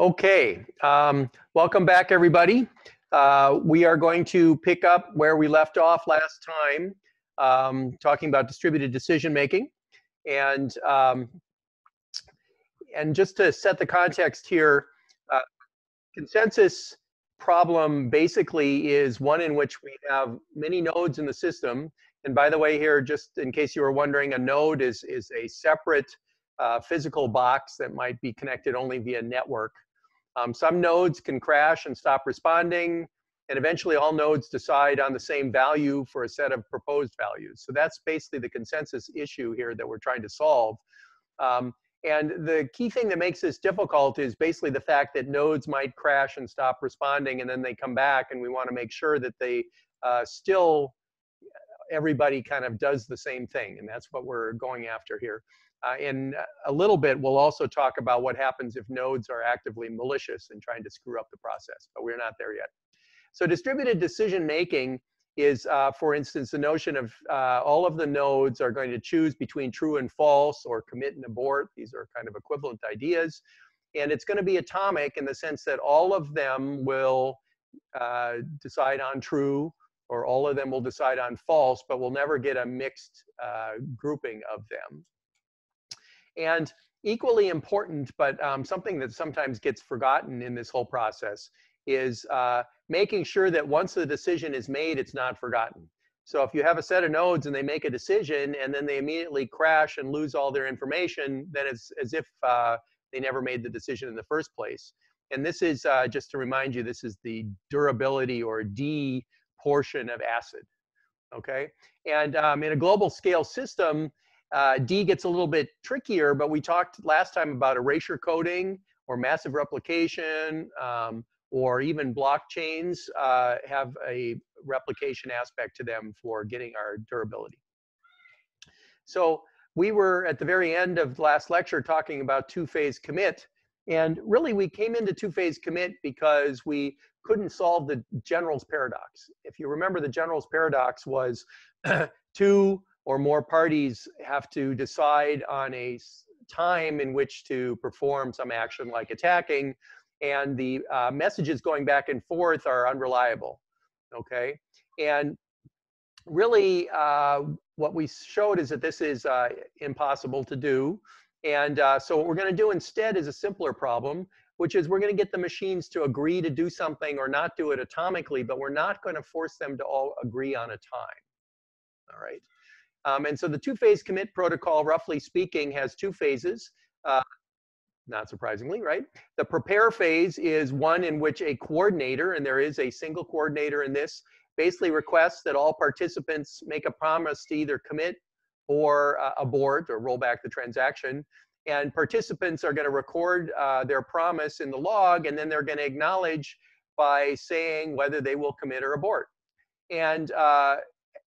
Okay, um, welcome back everybody. Uh, we are going to pick up where we left off last time, um, talking about distributed decision making. And, um, and just to set the context here, uh, consensus problem basically is one in which we have many nodes in the system. And by the way here, just in case you were wondering, a node is, is a separate uh, physical box that might be connected only via network. Um, some nodes can crash and stop responding, and eventually all nodes decide on the same value for a set of proposed values. So that's basically the consensus issue here that we're trying to solve. Um, and the key thing that makes this difficult is basically the fact that nodes might crash and stop responding, and then they come back, and we want to make sure that they uh, still, everybody kind of does the same thing, and that's what we're going after here. Uh, in a little bit, we'll also talk about what happens if nodes are actively malicious and trying to screw up the process, but we're not there yet. So distributed decision making is, uh, for instance, the notion of uh, all of the nodes are going to choose between true and false or commit and abort. These are kind of equivalent ideas. And it's going to be atomic in the sense that all of them will uh, decide on true or all of them will decide on false, but we'll never get a mixed uh, grouping of them. And equally important, but um, something that sometimes gets forgotten in this whole process is uh, making sure that once the decision is made, it's not forgotten. So if you have a set of nodes and they make a decision and then they immediately crash and lose all their information, then it's as if uh, they never made the decision in the first place. And this is, uh, just to remind you, this is the durability or D portion of ACID, okay? And um, in a global scale system, uh, D gets a little bit trickier, but we talked last time about erasure coding or massive replication um, or even blockchains uh, have a replication aspect to them for getting our durability. So we were at the very end of last lecture talking about two-phase commit. And really we came into two-phase commit because we couldn't solve the general's paradox. If you remember the general's paradox was two or more parties have to decide on a time in which to perform some action like attacking, and the uh, messages going back and forth are unreliable. Okay, and really, uh, what we showed is that this is uh, impossible to do. And uh, so what we're going to do instead is a simpler problem, which is we're going to get the machines to agree to do something or not do it atomically, but we're not going to force them to all agree on a time. All right. Um, and so the two-phase commit protocol, roughly speaking, has two phases. Uh, not surprisingly, right? The prepare phase is one in which a coordinator, and there is a single coordinator in this, basically requests that all participants make a promise to either commit or uh, abort or roll back the transaction. And participants are going to record uh, their promise in the log, and then they're going to acknowledge by saying whether they will commit or abort. And uh,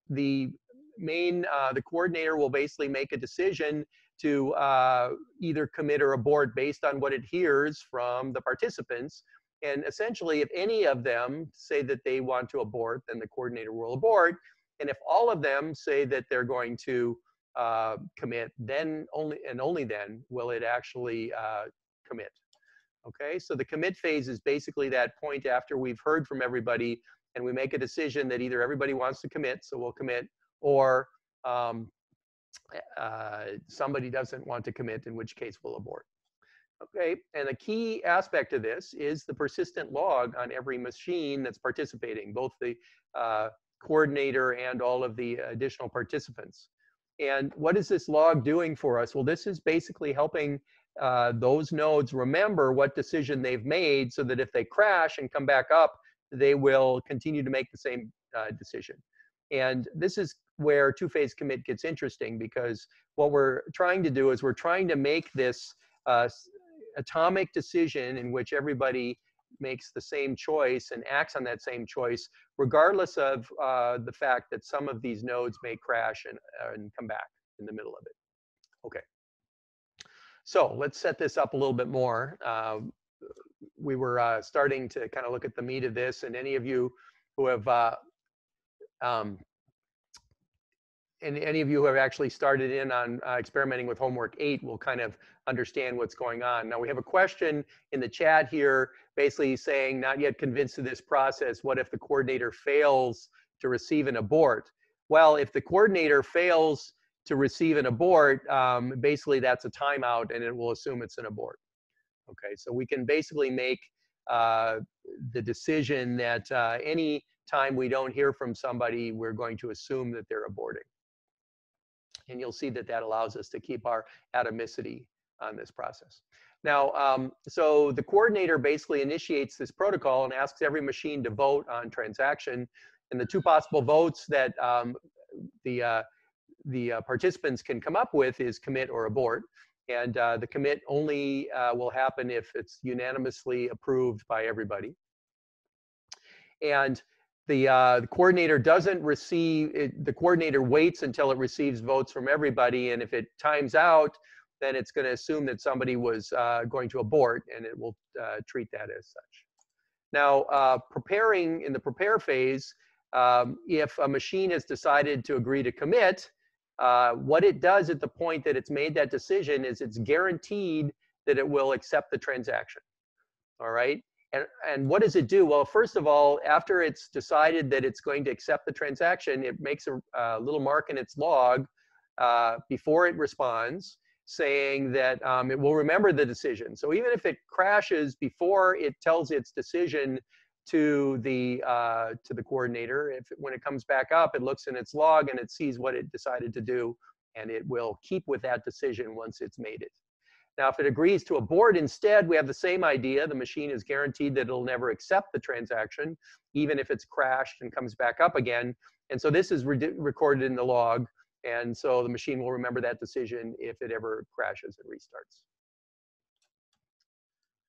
the main, uh, the coordinator will basically make a decision to uh, either commit or abort based on what it hears from the participants. And essentially, if any of them say that they want to abort, then the coordinator will abort. And if all of them say that they're going to uh, commit, then only and only then will it actually uh, commit. Okay, so the commit phase is basically that point after we've heard from everybody and we make a decision that either everybody wants to commit, so we'll commit, or um, uh, somebody doesn't want to commit, in which case we'll abort. Okay, and a key aspect of this is the persistent log on every machine that's participating, both the uh, coordinator and all of the additional participants. And what is this log doing for us? Well, this is basically helping uh, those nodes remember what decision they've made so that if they crash and come back up, they will continue to make the same uh, decision. And this is where two-phase commit gets interesting because what we're trying to do is we're trying to make this uh, atomic decision in which everybody makes the same choice and acts on that same choice, regardless of uh, the fact that some of these nodes may crash and, uh, and come back in the middle of it. Okay. So let's set this up a little bit more. Uh, we were uh, starting to kind of look at the meat of this, and any of you who have uh, um, and any of you who have actually started in on uh, experimenting with homework eight will kind of understand what's going on. Now we have a question in the chat here, basically saying not yet convinced of this process. What if the coordinator fails to receive an abort? Well, if the coordinator fails to receive an abort, um, basically that's a timeout and it will assume it's an abort. Okay, so we can basically make uh, the decision that uh, any time we don't hear from somebody, we're going to assume that they're aborting. And you'll see that that allows us to keep our atomicity on this process. Now, um, so the coordinator basically initiates this protocol and asks every machine to vote on transaction. And the two possible votes that um, the, uh, the uh, participants can come up with is commit or abort. And uh, the commit only uh, will happen if it's unanimously approved by everybody. And the, uh, the coordinator doesn't receive, it, the coordinator waits until it receives votes from everybody. And if it times out, then it's going to assume that somebody was uh, going to abort and it will uh, treat that as such. Now, uh, preparing in the prepare phase, um, if a machine has decided to agree to commit, uh, what it does at the point that it's made that decision is it's guaranteed that it will accept the transaction. All right. And, and what does it do? Well, first of all, after it's decided that it's going to accept the transaction, it makes a, a little mark in its log uh, before it responds saying that um, it will remember the decision. So even if it crashes before it tells its decision to the uh, to the coordinator, if when it comes back up, it looks in its log and it sees what it decided to do, and it will keep with that decision once it's made it. Now, if it agrees to abort instead, we have the same idea. The machine is guaranteed that it'll never accept the transaction, even if it's crashed and comes back up again. And so this is re recorded in the log. And so the machine will remember that decision if it ever crashes and restarts.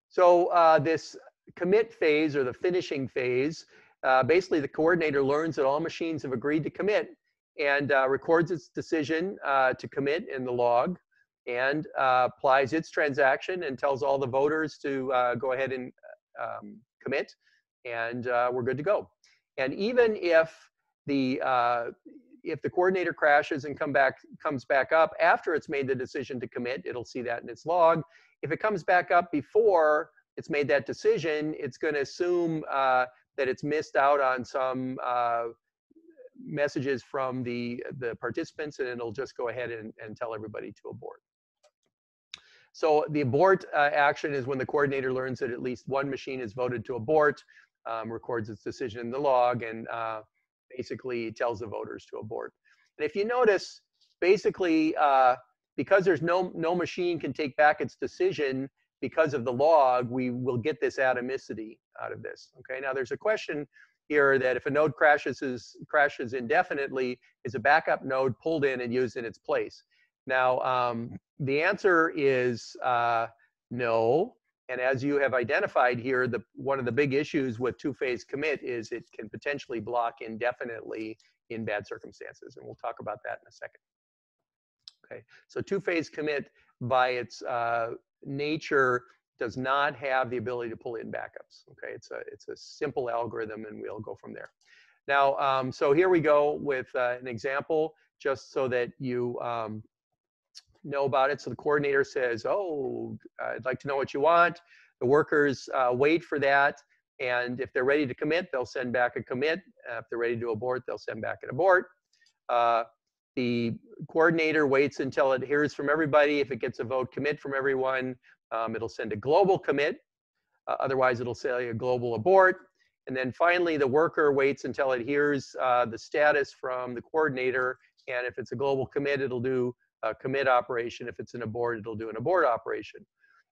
So uh, this commit phase or the finishing phase, uh, basically the coordinator learns that all machines have agreed to commit and uh, records its decision uh, to commit in the log and uh, applies its transaction and tells all the voters to uh, go ahead and um, commit and we're good to go. And even if the if the coordinator crashes and come back comes back up after it's made the decision to commit, it'll see that in its log. If it comes back up before it's made that decision, it's going to assume uh, that it's missed out on some uh, messages from the the participants, and it'll just go ahead and, and tell everybody to abort. So the abort uh, action is when the coordinator learns that at least one machine is voted to abort, um, records its decision in the log, and uh, basically tells the voters to abort. And if you notice, basically, uh, because there's no, no machine can take back its decision because of the log, we will get this atomicity out of this. Okay, now there's a question here that if a node crashes, is, crashes indefinitely, is a backup node pulled in and used in its place? Now, um, the answer is uh, no. And as you have identified here, the, one of the big issues with two-phase commit is it can potentially block indefinitely in bad circumstances. And we'll talk about that in a second. Okay, so two-phase commit by its uh, nature does not have the ability to pull in backups. Okay, it's a, it's a simple algorithm and we'll go from there. Now, um, so here we go with uh, an example just so that you um, know about it. So the coordinator says, oh, I'd like to know what you want. The workers uh, wait for that. And if they're ready to commit, they'll send back a commit. Uh, if they're ready to abort, they'll send back an abort. Uh, the coordinator waits until it hears from everybody. If it gets a vote commit from everyone, um, it'll send a global commit. Uh, otherwise, it'll say a global abort. And then finally, the worker waits until it hears uh, the status from the coordinator. And if it's a global commit, it'll do a commit operation. If it's an abort, it'll do an abort operation.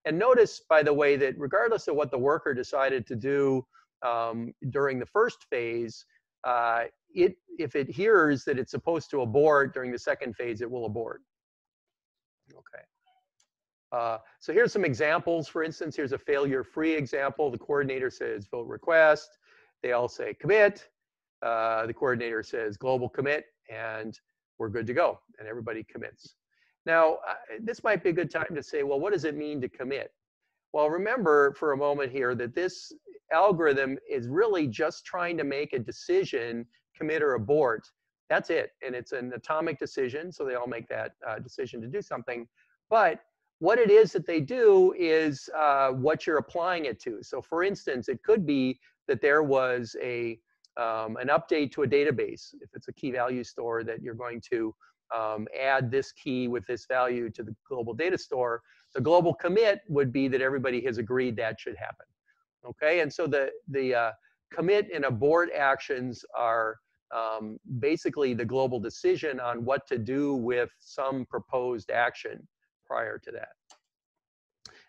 And notice, by the way, that regardless of what the worker decided to do um, during the first phase, uh, it, if it hears that it's supposed to abort during the second phase, it will abort. Okay. Uh, so here's some examples. For instance, here's a failure-free example. The coordinator says vote request. They all say commit. Uh, the coordinator says global commit, and we're good to go, and everybody commits. Now, uh, this might be a good time to say, well, what does it mean to commit? Well, remember for a moment here that this algorithm is really just trying to make a decision, commit or abort, That's it. And it's an atomic decision, so they all make that uh, decision to do something. But what it is that they do is uh, what you're applying it to. So for instance, it could be that there was a um, an update to a database. If it's a key value store that you're going to um, add this key with this value to the global data store, the global commit would be that everybody has agreed that should happen. Okay, and so the, the uh, commit and abort actions are um, basically the global decision on what to do with some proposed action prior to that.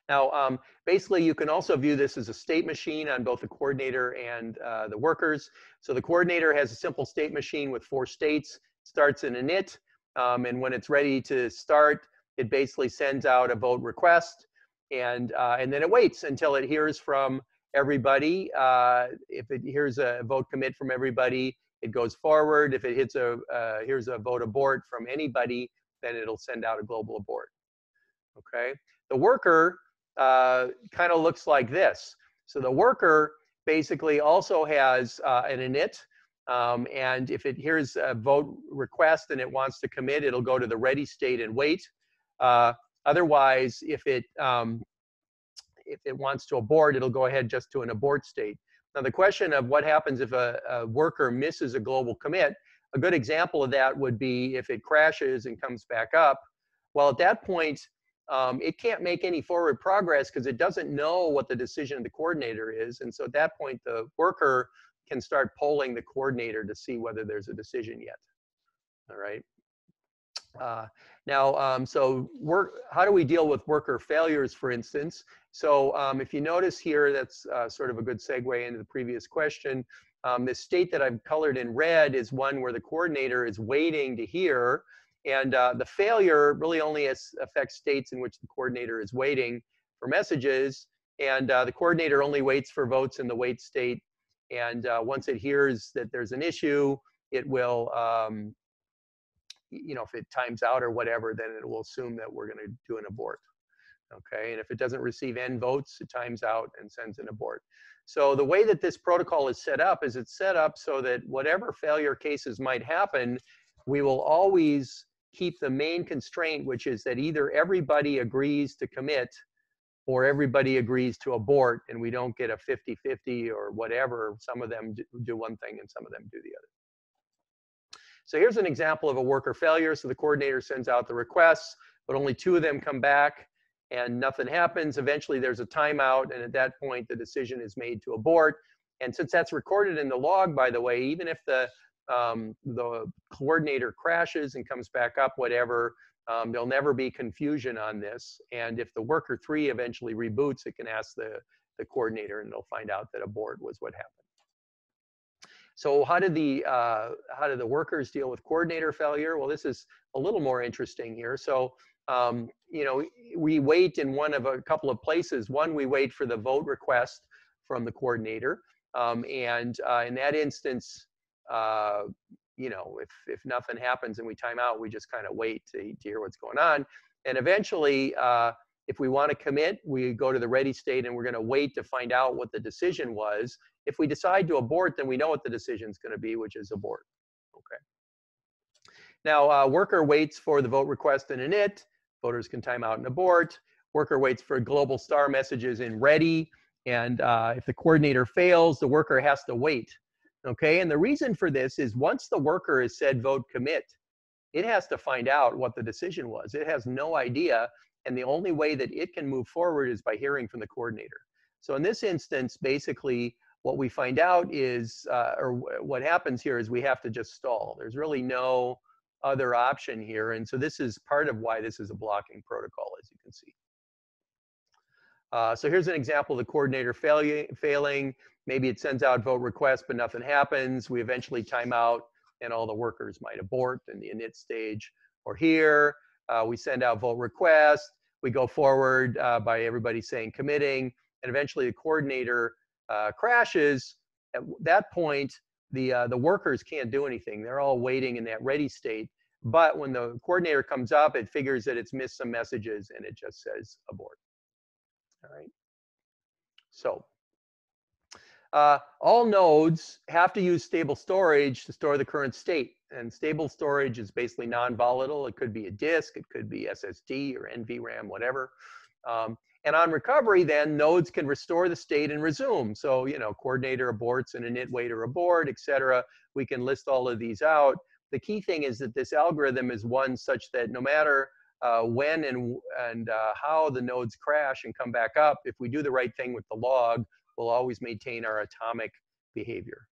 Now, um, basically, you can also view this as a state machine on both the coordinator and uh, the workers. So the coordinator has a simple state machine with four states, starts in init, um, and when it's ready to start, it basically sends out a vote request, and, uh, and then it waits until it hears from everybody. Uh, if it hears a vote commit from everybody, it goes forward. If it hits a, uh, here's a vote abort from anybody, then it'll send out a global abort. Okay. The worker uh, kind of looks like this. So the worker basically also has uh, an init. Um, and if it hears a vote request and it wants to commit, it'll go to the ready state and wait. Uh, otherwise, if it um, if it wants to abort, it'll go ahead just to an abort state. Now the question of what happens if a, a worker misses a global commit, a good example of that would be if it crashes and comes back up. Well, at that point, um, it can't make any forward progress because it doesn't know what the decision of the coordinator is. And so at that point, the worker can start polling the coordinator to see whether there's a decision yet. All right. Uh, now, um, so work, how do we deal with worker failures, for instance? So um, if you notice here, that's uh, sort of a good segue into the previous question. Um, the state that I've colored in red is one where the coordinator is waiting to hear and uh, the failure really only affects states in which the coordinator is waiting for messages. And uh, the coordinator only waits for votes in the wait state. And uh, once it hears that there's an issue, it will, um, you know, if it times out or whatever, then it will assume that we're going to do an abort. Okay, and if it doesn't receive n votes, it times out and sends an abort. So the way that this protocol is set up is it's set up so that whatever failure cases might happen, we will always keep the main constraint, which is that either everybody agrees to commit or everybody agrees to abort and we don't get a 50-50 or whatever. Some of them do one thing and some of them do the other. So here's an example of a worker failure. So the coordinator sends out the requests, but only two of them come back and nothing happens. Eventually there's a timeout and at that point the decision is made to abort. And since that's recorded in the log, by the way, even if the um, the coordinator crashes and comes back up, whatever, um, there'll never be confusion on this. And if the worker three eventually reboots, it can ask the, the coordinator and they'll find out that abort was what happened. So how did the uh, how did the workers deal with coordinator failure? Well, this is a little more interesting here. So um, you know we wait in one of a couple of places. One, we wait for the vote request from the coordinator, um, and uh, in that instance, uh, you know, if, if nothing happens and we time out, we just kind of wait to, to hear what's going on. And eventually, uh, if we want to commit, we go to the ready state and we're going to wait to find out what the decision was. If we decide to abort, then we know what the decision is going to be, which is abort. Okay. Now, uh, worker waits for the vote request in init. Voters can time out and abort. Worker waits for global star messages in ready. And uh, if the coordinator fails, the worker has to wait Okay, and the reason for this is once the worker has said vote commit, it has to find out what the decision was. It has no idea, and the only way that it can move forward is by hearing from the coordinator. So in this instance, basically, what we find out is, uh, or what happens here is we have to just stall. There's really no other option here, and so this is part of why this is a blocking protocol, as you can see. Uh, so here's an example of the coordinator failing. Maybe it sends out vote requests, but nothing happens. We eventually time out and all the workers might abort in the init stage. Or here, uh, we send out vote requests. We go forward uh, by everybody saying committing, and eventually the coordinator uh, crashes. At that point, the, uh, the workers can't do anything. They're all waiting in that ready state. But when the coordinator comes up, it figures that it's missed some messages and it just says abort. All right. So uh, all nodes have to use stable storage to store the current state. And stable storage is basically non-volatile. It could be a disk, it could be SSD or NVRAM, whatever. Um, and on recovery, then nodes can restore the state and resume. So, you know, coordinator aborts and init waiter abort, et cetera. We can list all of these out. The key thing is that this algorithm is one such that no matter uh, when and, and uh, how the nodes crash and come back up, if we do the right thing with the log, we'll always maintain our atomic behavior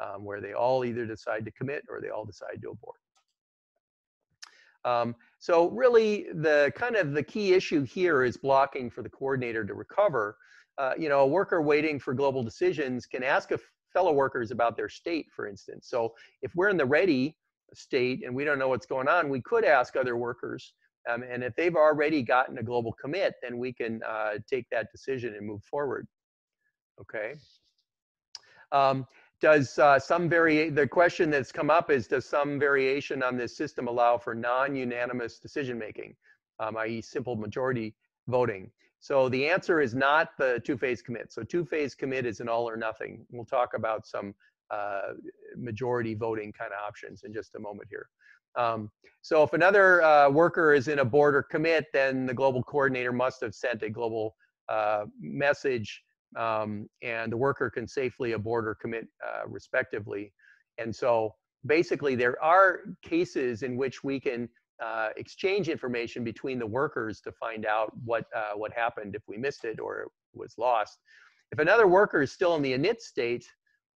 um, where they all either decide to commit or they all decide to abort. Um, so really the kind of the key issue here is blocking for the coordinator to recover. Uh, you know, a worker waiting for global decisions can ask a fellow workers about their state, for instance. So if we're in the ready state and we don't know what's going on, we could ask other workers. Um, and if they've already gotten a global commit, then we can uh, take that decision and move forward. Okay. Um, does uh, some variation, the question that's come up is, does some variation on this system allow for non-unanimous decision-making, um, i.e. simple majority voting? So the answer is not the two-phase commit. So two-phase commit is an all or nothing. We'll talk about some uh, majority voting kind of options in just a moment here. Um, so if another uh, worker is in a border commit, then the global coordinator must have sent a global uh, message um, and the worker can safely abort or commit uh, respectively. And so basically there are cases in which we can uh, exchange information between the workers to find out what, uh, what happened if we missed it or it was lost. If another worker is still in the init state,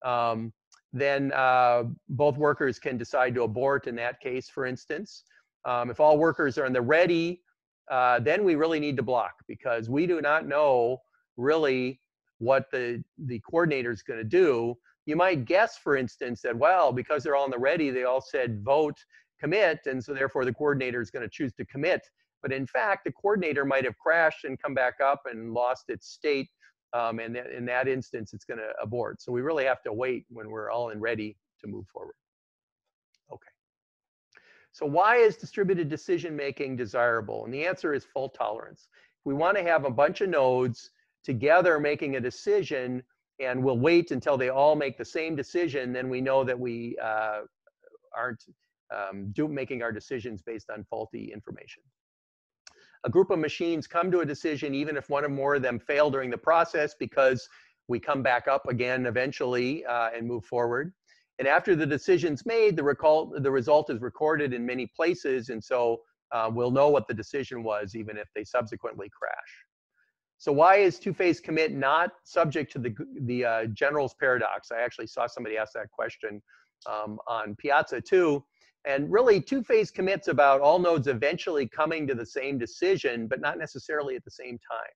um, then uh, both workers can decide to abort in that case, for instance. Um, if all workers are in the ready, uh, then we really need to block because we do not know really what the, the coordinator is going to do. You might guess, for instance, that, well, because they're all in the ready, they all said vote, commit, and so therefore the coordinator is going to choose to commit. But in fact, the coordinator might have crashed and come back up and lost its state. Um, and in that instance, it's going to abort. So we really have to wait when we're all in ready to move forward. Okay. So why is distributed decision making desirable? And the answer is fault tolerance. If we want to have a bunch of nodes together making a decision and we'll wait until they all make the same decision, then we know that we uh, aren't um, do, making our decisions based on faulty information. A group of machines come to a decision even if one or more of them fail during the process because we come back up again eventually uh, and move forward. And after the decision's made, the, recall, the result is recorded in many places, and so uh, we'll know what the decision was even if they subsequently crash. So why is two-phase commit not subject to the, the uh, general's paradox? I actually saw somebody ask that question um, on Piazza too. And really two-phase commits about all nodes eventually coming to the same decision, but not necessarily at the same time.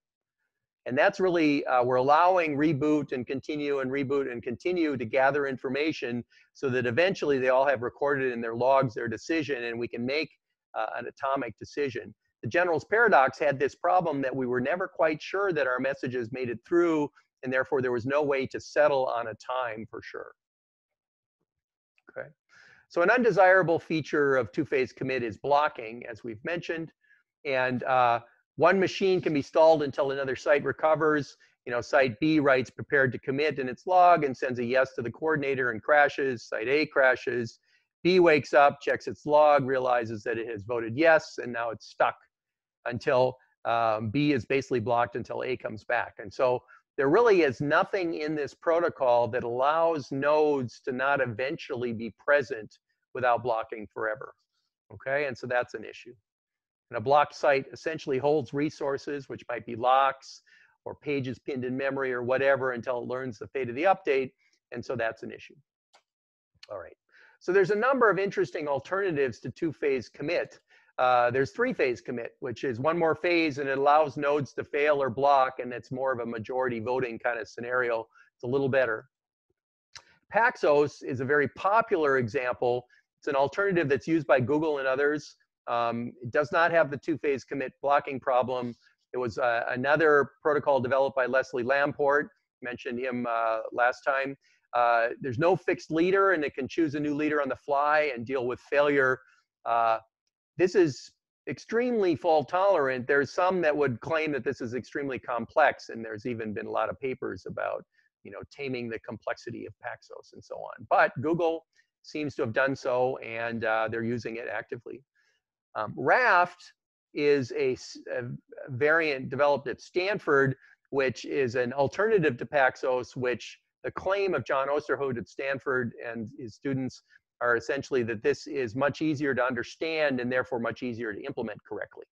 And that's really, uh, we're allowing reboot and continue and reboot and continue to gather information so that eventually they all have recorded in their logs their decision and we can make uh, an atomic decision the general's paradox had this problem that we were never quite sure that our messages made it through, and therefore there was no way to settle on a time for sure. Okay. So an undesirable feature of two-phase commit is blocking, as we've mentioned. And uh, one machine can be stalled until another site recovers. You know, site B writes prepared to commit in its log and sends a yes to the coordinator and crashes. Site A crashes. B wakes up, checks its log, realizes that it has voted yes, and now it's stuck until um, B is basically blocked until A comes back. And so there really is nothing in this protocol that allows nodes to not eventually be present without blocking forever. Okay, and so that's an issue. And a blocked site essentially holds resources, which might be locks or pages pinned in memory or whatever until it learns the fate of the update. And so that's an issue. All right. So there's a number of interesting alternatives to two-phase commit. Uh, there's three-phase commit, which is one more phase and it allows nodes to fail or block, and it's more of a majority voting kind of scenario. It's a little better. Paxos is a very popular example. It's an alternative that's used by Google and others. Um, it does not have the two-phase commit blocking problem. It was uh, another protocol developed by Leslie Lamport. Mentioned him uh, last time. Uh, there's no fixed leader, and it can choose a new leader on the fly and deal with failure. This is extremely fault tolerant. There's some that would claim that this is extremely complex, and there's even been a lot of papers about, you know, taming the complexity of Paxos and so on. But Google seems to have done so, and uh, they're using it actively. Um, Raft is a, a, variant developed at Stanford, which is an alternative to Paxos, which the claim of John Ousterhout at Stanford and his students are essentially that this is much easier to understand and therefore much easier to implement correctly.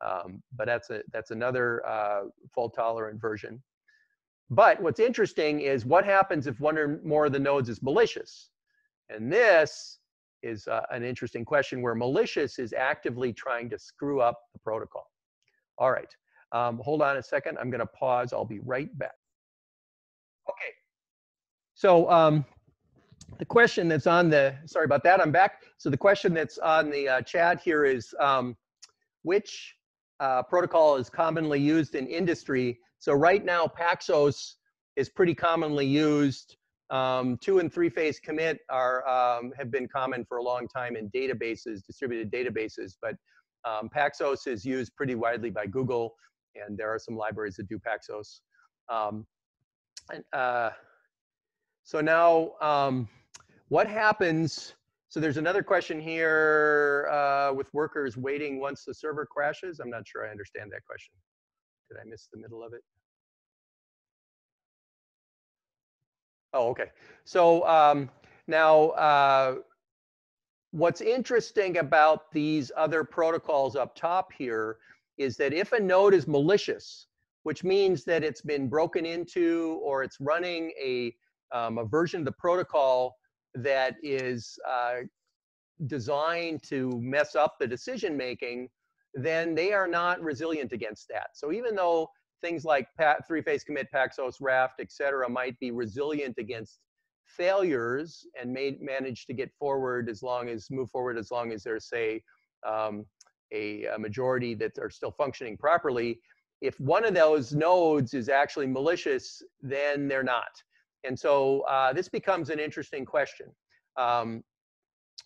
Um, but that's a that's another uh, fault tolerant version. But what's interesting is what happens if one or more of the nodes is malicious, and this is uh, an interesting question where malicious is actively trying to screw up the protocol. All right, um, hold on a second. I'm going to pause. I'll be right back. Okay, so um, the question that's on the, sorry about that, I'm back. So the question that's on the uh, chat here is um, which uh, protocol is commonly used in industry? So right now, Paxos is pretty commonly used. Um, two and three phase commit are um, have been common for a long time in databases, distributed databases, but um, Paxos is used pretty widely by Google, and there are some libraries that do Paxos. Um, and, uh, so now, um, what happens? So there's another question here uh, with workers waiting once the server crashes. I'm not sure I understand that question. Did I miss the middle of it? Oh, okay. So um, now, uh, what's interesting about these other protocols up top here is that if a node is malicious, which means that it's been broken into or it's running a um, a version of the protocol that is uh, designed to mess up the decision making, then they are not resilient against that. So even though things like three-phase commit, Paxos, Raft, et cetera, might be resilient against failures and may manage to get forward as long as, move forward as long as there's, say, um, a, a majority that are still functioning properly, if one of those nodes is actually malicious, then they're not. And so uh, this becomes an interesting question. Um,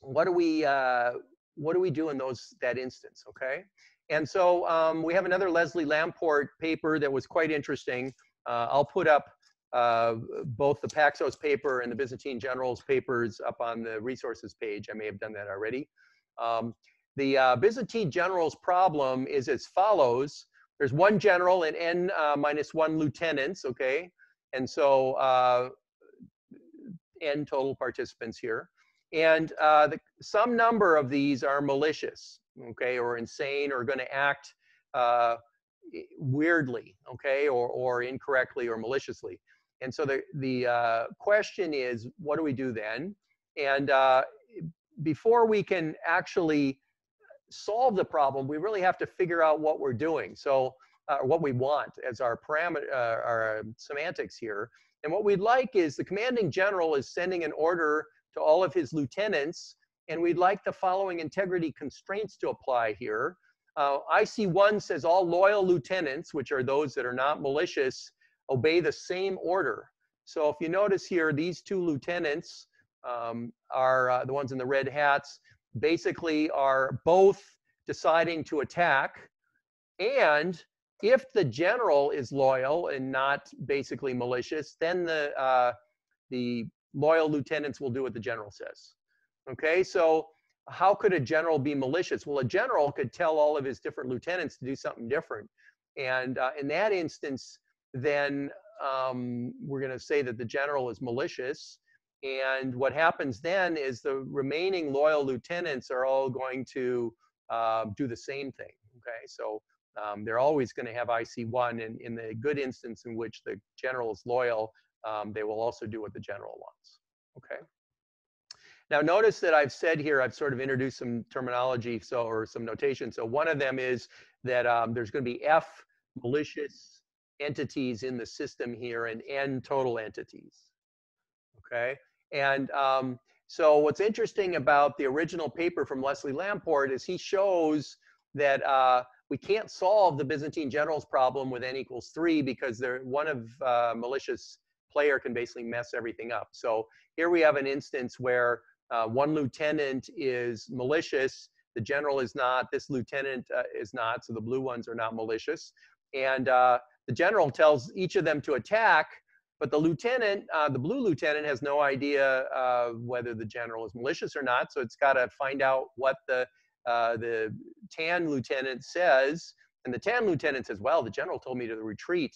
what do we uh, what do we do in those that instance? Okay, and so um, we have another Leslie Lamport paper that was quite interesting. Uh, I'll put up uh, both the Paxos paper and the Byzantine Generals papers up on the resources page. I may have done that already. Um, the uh, Byzantine Generals problem is as follows. There's one general and n uh, minus one lieutenants, okay? And so uh, n total participants here. And uh, the, some number of these are malicious, okay, or insane or going to act uh, weirdly, okay, or, or incorrectly or maliciously. And so the, the uh, question is, what do we do then? And uh, before we can actually solve the problem, we really have to figure out what we're doing. So uh, what we want as our parameter, uh, our semantics here. And what we'd like is the commanding general is sending an order to all of his lieutenants, and we'd like the following integrity constraints to apply here. Uh, IC1 says all loyal lieutenants, which are those that are not malicious, obey the same order. So if you notice here, these two lieutenants um, are uh, the ones in the red hats, basically are both deciding to attack and if the general is loyal and not basically malicious, then the uh, the loyal lieutenants will do what the general says. Okay, so how could a general be malicious? Well, a general could tell all of his different lieutenants to do something different, and uh, in that instance, then um, we're going to say that the general is malicious. And what happens then is the remaining loyal lieutenants are all going to uh, do the same thing. Okay, so um, they're always going to have IC1. And in the good instance in which the general is loyal, um, they will also do what the general wants. Okay. Now notice that I've said here, I've sort of introduced some terminology so or some notation. So one of them is that um, there's going to be F malicious entities in the system here and N total entities. Okay. And um, so what's interesting about the original paper from Leslie Lamport is he shows that uh, we can't solve the Byzantine generals problem with n equals three because they're one of uh, malicious player can basically mess everything up. So here we have an instance where uh, one lieutenant is malicious, the general is not, this lieutenant uh, is not, so the blue ones are not malicious. And uh, the general tells each of them to attack, But the lieutenant, uh, the blue lieutenant, has no idea uh, whether the general is malicious or not. So it's got to find out what the uh, the tan lieutenant says, and the tan lieutenant says, "Well, the general told me to retreat."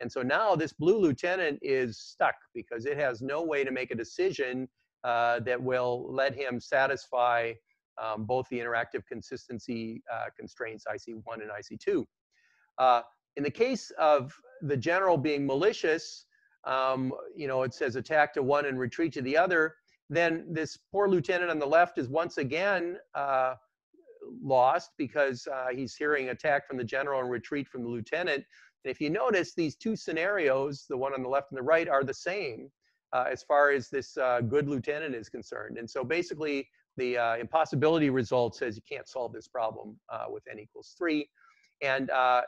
And so now this blue lieutenant is stuck because it has no way to make a decision uh, that will let him satisfy um, both the interactive consistency uh, constraints IC1 and IC2. Uh, in the case of the general being malicious, um, you know, it says attack to one and retreat to the other, then this poor lieutenant on the left is once again uh, lost because uh, he's hearing attack from the general and retreat from the lieutenant. And if you notice, these two scenarios, the one on the left and the right, are the same uh, as far as this uh, good lieutenant is concerned. And so basically, the uh, impossibility result says you can't solve this problem uh, with n equals 3. And uh,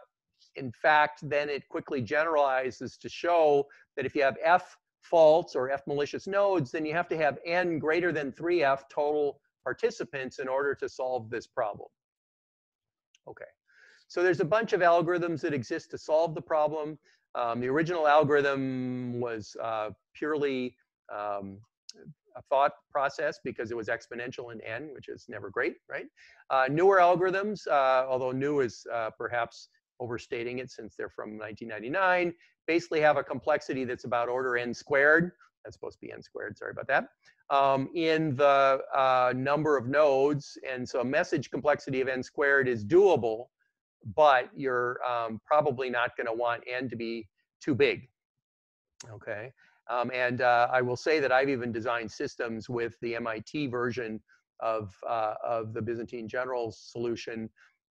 in fact, then it quickly generalizes to show that if you have f faults or f malicious nodes, then you have to have n greater than 3f total participants in order to solve this problem. Okay, so there's a bunch of algorithms that exist to solve the problem. Um, the original algorithm was uh, purely um, a thought process because it was exponential in n, which is never great, right? Uh, newer algorithms, uh, although new is uh, perhaps overstating it since they're from 1999, basically have a complexity that's about order n squared. That's supposed to be n squared, sorry about that. Um, in the uh, number of nodes, and so a message complexity of n squared is doable, but you're um, probably not going to want n to be too big. Okay, um, and uh, I will say that I've even designed systems with the MIT version of uh, of the Byzantine Generals solution,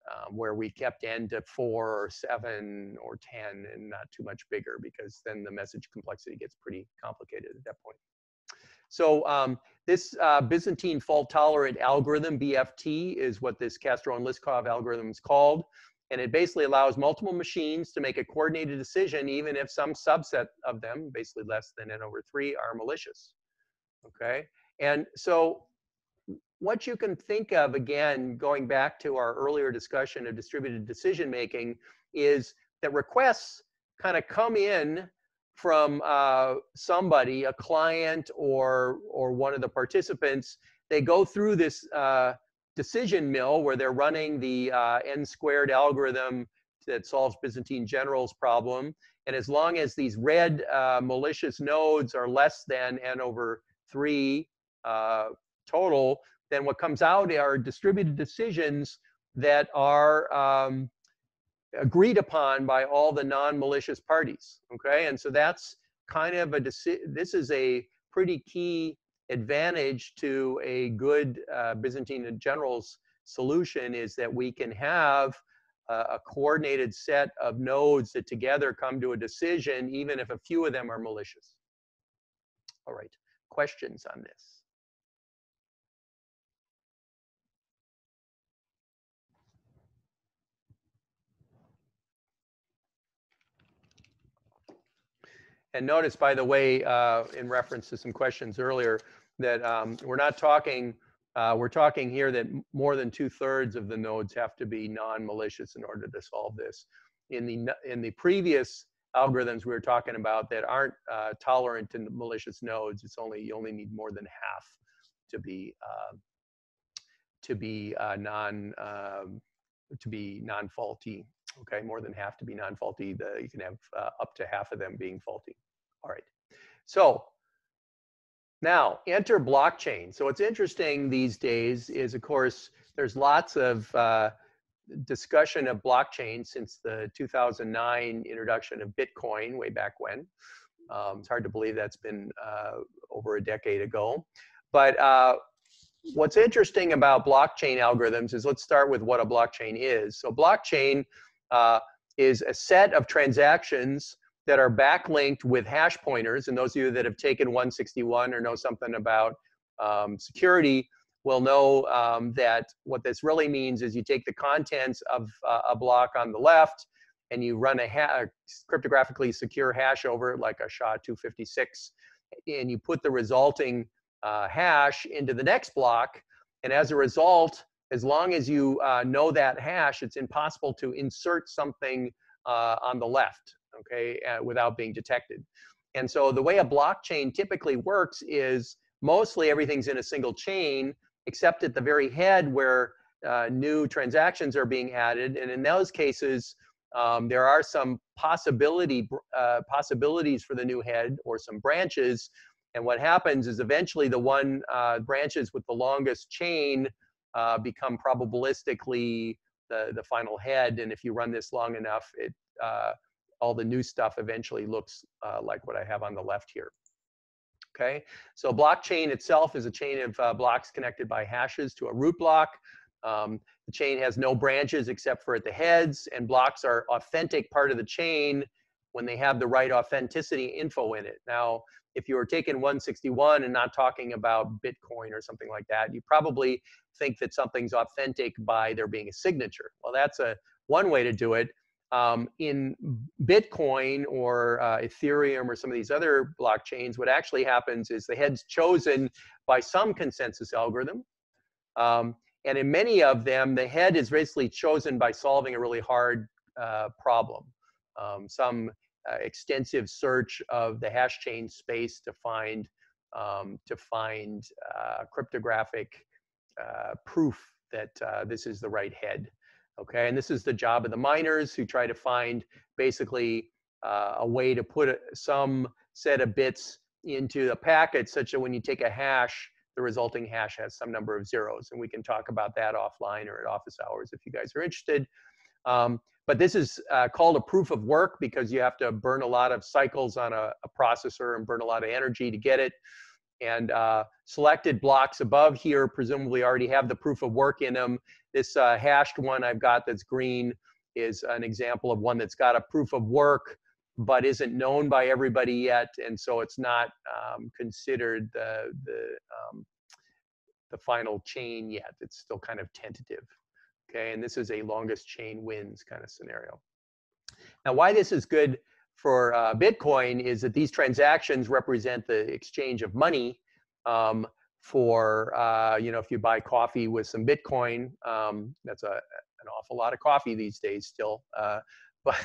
um, where we kept n to four or seven or ten, and not too much bigger, because then the message complexity gets pretty complicated at that point. So um, this uh, Byzantine fault tolerant algorithm, BFT, is what this Castro and Liskov algorithm is called. And it basically allows multiple machines to make a coordinated decision, even if some subset of them, basically less than n over 3, are malicious. Okay? And so what you can think of, again, going back to our earlier discussion of distributed decision making, is that requests kind of come in from uh, somebody, a client or, or one of the participants. They go through this uh, decision mill where they're running the uh, n squared algorithm that solves Byzantine generals problem. And as long as these red uh, malicious nodes are less than n over 3 uh, total, then what comes out are distributed decisions that are um, agreed upon by all the non-malicious parties. Okay, and so that's kind of a this is a pretty key advantage to a good uh, Byzantine generals solution is that we can have uh, a coordinated set of nodes that together come to a decision, even if a few of them are malicious. All right, questions on this? And notice, by the way, uh, in reference to some questions earlier, that um, we're not talking, uh, we're talking here that more than two thirds of the nodes have to be non-malicious in order to solve this. In the, in the previous algorithms we were talking about that aren't uh, tolerant to malicious nodes, it's only, you only need more than half to be, uh, to be uh, non, um, to be non-faulty. Okay, more than half to be non-faulty. You can have uh, up to half of them being faulty. All right. So now, enter blockchain. So what's interesting these days is, of course, there's lots of uh, discussion of blockchain since the 2009 introduction of Bitcoin way back when. Um, it's hard to believe that's been uh, over a decade ago. But uh, what's interesting about blockchain algorithms is let's start with what a blockchain is. So blockchain uh, is a set of transactions that are backlinked with hash pointers. And those of you that have taken 161 or know something about um, security will know um, that what this really means is you take the contents of uh, a block on the left and you run a, a cryptographically secure hash over it like a SHA-256 and you put the resulting uh, hash into the next block. And as a result, as long as you uh, know that hash, it's impossible to insert something uh, on the left okay, uh, without being detected. And so the way a blockchain typically works is mostly everything's in a single chain, except at the very head where uh, new transactions are being added. And in those cases, um, there are some possibility uh, possibilities for the new head or some branches. And what happens is eventually the one uh, branches with the longest chain uh, become probabilistically the, the final head. And if you run this long enough, it uh, all the new stuff eventually looks uh, like what I have on the left here. Okay, so blockchain itself is a chain of uh, blocks connected by hashes to a root block. Um, the chain has no branches except for at the heads, and blocks are authentic part of the chain when they have the right authenticity info in it. Now, if you were taking 161 and not talking about Bitcoin or something like that, you probably think that something's authentic by there being a signature. Well, that's a one way to do it. Um, in Bitcoin or uh, Ethereum or some of these other blockchains, what actually happens is the head's chosen by some consensus algorithm. Um, and in many of them, the head is basically chosen by solving a really hard uh, problem. Um, some extensive search of the hash chain space to find um, to find uh, cryptographic uh, proof that uh, this is the right head. Okay, and this is the job of the miners who try to find basically uh, a way to put some set of bits into a packet such that when you take a hash, the resulting hash has some number of zeros. And we can talk about that offline or at office hours if you guys are interested. Um, but this is uh, called a proof of work because you have to burn a lot of cycles on a, a processor and burn a lot of energy to get it. And uh, selected blocks above here presumably already have the proof of work in them. This uh, hashed one I've got that's green is an example of one that's got a proof of work but isn't known by everybody yet, and so it's not um, considered the the um, the final chain yet. It's still kind of tentative. Okay, and this is a longest chain wins kind of scenario. Now, why this is good for uh, Bitcoin is that these transactions represent the exchange of money um, for, uh, you know, if you buy coffee with some Bitcoin, um, that's a, an awful lot of coffee these days still. Uh, but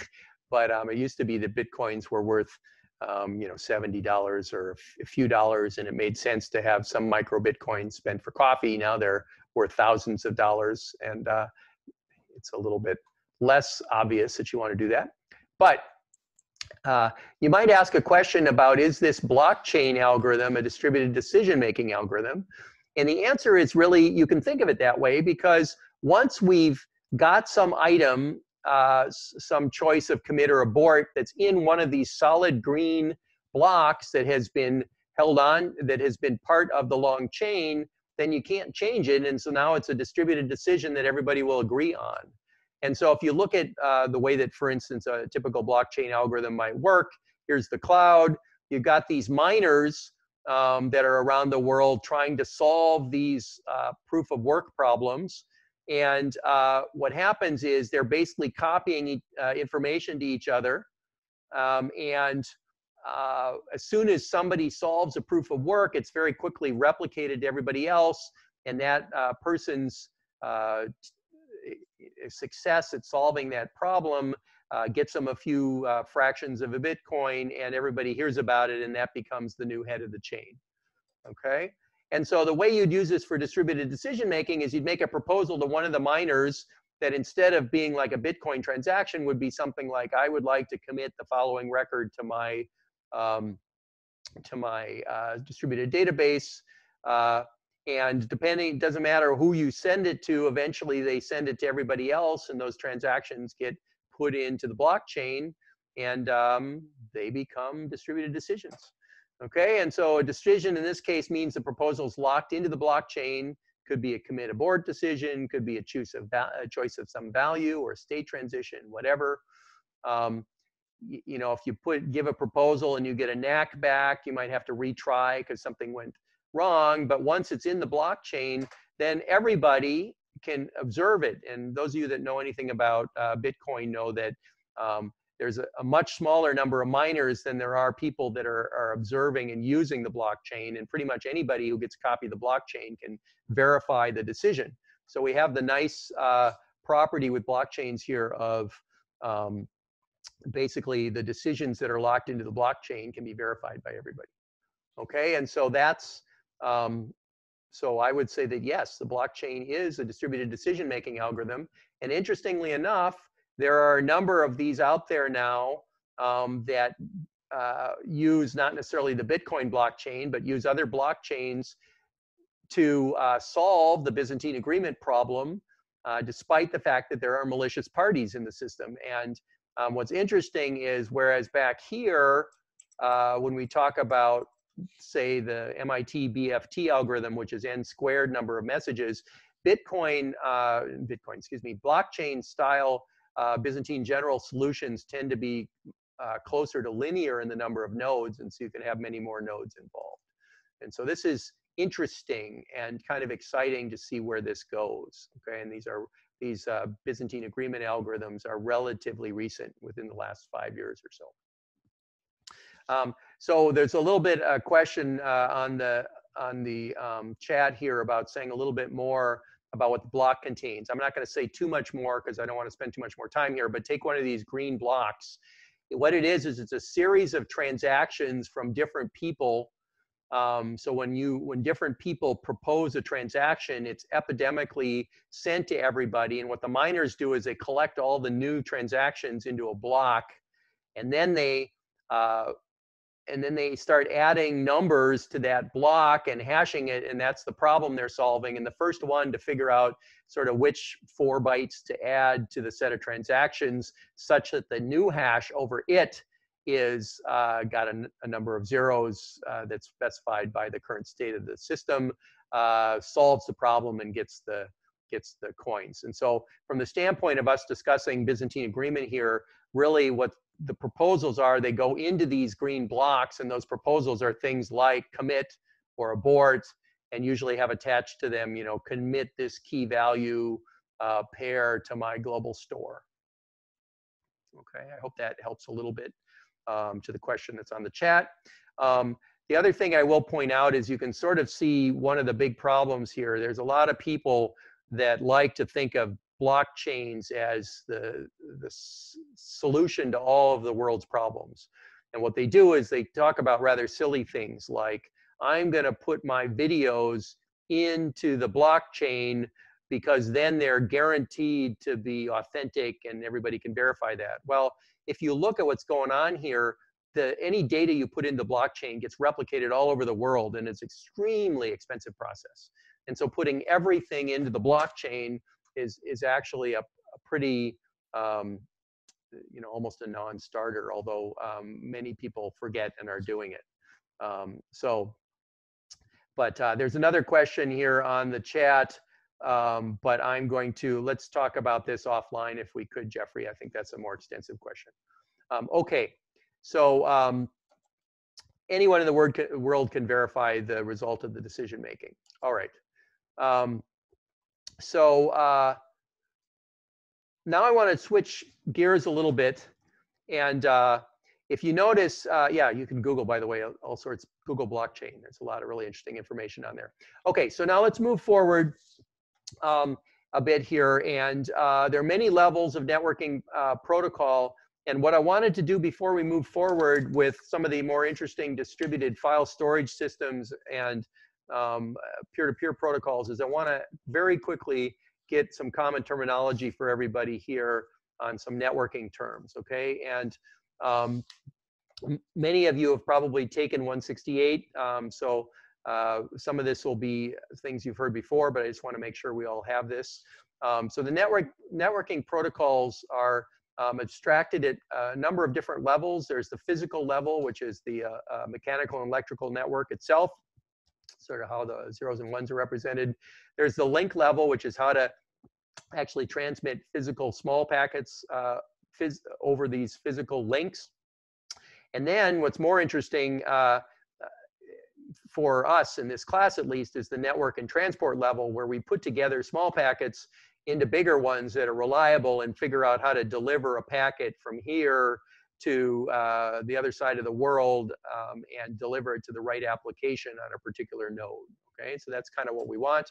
but um, it used to be that Bitcoins were worth, um, you know, $70 or a few dollars, and it made sense to have some micro Bitcoin spent for coffee. Now they're worth thousands of dollars, and uh, it's a little bit less obvious that you want to do that. But uh, you might ask a question about, is this blockchain algorithm a distributed decision-making algorithm? And the answer is really, you can think of it that way because once we've got some item uh, some choice of commit or abort that's in one of these solid green blocks that has been held on, that has been part of the long chain, then you can't change it. And so now it's a distributed decision that everybody will agree on. And so if you look at uh, the way that, for instance, a typical blockchain algorithm might work, here's the cloud. You've got these miners um, that are around the world trying to solve these uh, proof of work problems. And uh, what happens is they're basically copying uh, information to each other. Um, and uh, as soon as somebody solves a proof of work, it's very quickly replicated to everybody else. And that uh, person's uh, success at solving that problem uh, gets them a few fractions of a Bitcoin, and everybody hears about it, and that becomes the new head of the chain. Okay? And so the way you'd use this for distributed decision making is you'd make a proposal to one of the miners that instead of being like a Bitcoin transaction would be something like, I would like to commit the following record to my um, to my uh, distributed database. Uh, and depending, doesn't matter who you send it to, eventually they send it to everybody else and those transactions get put into the blockchain and um, they become distributed decisions. Okay, and so a decision in this case means the proposal is locked into the blockchain. Could be a commit abort decision, could be a choice of, a choice of some value or state transition, whatever. Um, you know, if you put give a proposal and you get a NACK back, you might have to retry because something went wrong. But once it's in the blockchain, then everybody can observe it. And those of you that know anything about uh, Bitcoin know that um, there's a, a, much smaller number of miners than there are people that are, are observing and using the blockchain. And pretty much anybody who gets a copy of the blockchain can verify the decision. So we have the nice uh, property with blockchains here of um, basically the decisions that are locked into the blockchain can be verified by everybody. Okay, and so that's um, so I would say that yes, the blockchain is a distributed decision-making algorithm. And interestingly enough, there are a number of these out there now um, that uh, use not necessarily the Bitcoin blockchain, but use other blockchains to uh, solve the Byzantine agreement problem, uh, despite the fact that there are malicious parties in the system. And um, what's interesting is whereas back here, uh, when we talk about say the MIT BFT algorithm, which is n squared number of messages, Bitcoin, uh, Bitcoin, excuse me, blockchain style uh, Byzantine general solutions tend to be uh, closer to linear in the number of nodes, and so you can have many more nodes involved. And so this is interesting and kind of exciting to see where this goes. Okay, and these are these uh, Byzantine agreement algorithms are relatively recent, within the last five years or so. Um, so there's a little bit a uh, question uh, on the on the um, chat here about saying a little bit more about what the block contains. I'm not going to say too much more because I don't want to spend too much more time here, but take one of these green blocks. What it is, is it's a series of transactions from different people. Um, so when you, when different people propose a transaction, it's epidemically sent to everybody. And what the miners do is they collect all the new transactions into a block, and then they uh, and then they start adding numbers to that block and hashing it and that's the problem they're solving and the first one to figure out sort of which four bytes to add to the set of transactions such that the new hash over it is uh, got a, number of zeros uh, that's specified by the current state of the system uh, solves the problem and gets the gets the coins. And so from the standpoint of us discussing byzantine agreement here really what the proposals are they go into these green blocks and those proposals are things like commit or abort and usually have attached to them you know commit this key value uh, pair to my global store. Okay i hope that helps a little bit um, to the question that's on the chat um, the other thing i will point out is you can sort of see one of the big problems here there's a lot of people that like to think of blockchains as the, the solution to all of the world's problems. And what they do is they talk about rather silly things like, I'm going to put my videos into the blockchain because then they're guaranteed to be authentic and everybody can verify that. Well, if you look at what's going on here, the, any data you put into blockchain gets replicated all over the world and it's extremely expensive process. And so putting everything into the blockchain is is actually a, a pretty um, you know almost a non-starter although um, many people forget and are doing it um, so but uh, there's another question here on the chat um, but i'm going to let's talk about this offline if we could jeffrey i think that's a more extensive question um, okay so um, anyone in the word world can verify the result of the decision making all right so uh, now I want to switch gears a little bit. And uh, if you notice, uh, yeah, you can Google, by the way, all sorts, Google blockchain. There's a lot of really interesting information on there. Okay, so now let's move forward um, a bit here. And uh, there are many levels of networking uh, protocol. And what I wanted to do before we move forward with some of the more interesting distributed file storage systems and um, peer-to-peer protocols is I want to very quickly get some common terminology for everybody here on some networking terms, okay? And um, many of you have probably taken 168, um, so uh, some of this will be things you've heard before, but I just want to make sure we all have this. Um, so the network networking protocols are um, abstracted at a number of different levels. There's the physical level, which is the uh, uh, mechanical and electrical network itself sort of how the zeros and ones are represented. There's the link level, which is how to actually transmit physical small packets uh, over these physical links. And then what's more interesting uh, for us in this class at least is the network and transport level where we put together small packets into bigger ones that are reliable and figure out how to deliver a packet from here to uh, the other side of the world um, and deliver it to the right application on a particular node. Okay, so that's kind of what we want.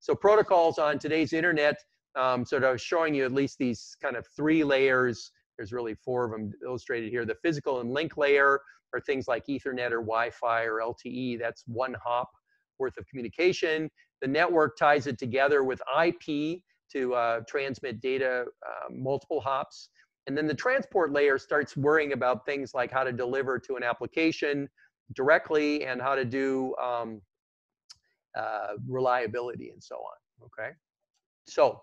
So protocols on today's internet, um, sort of showing you at least these kind of three layers there's really four of them illustrated here. The physical and link layer are things like Ethernet or Wi-Fi or LTE. That's one hop worth of communication. The network ties it together with IP to uh, transmit data uh, multiple hops. And then the transport layer starts worrying about things like how to deliver to an application directly and how to do um, uh, reliability and so on, okay? So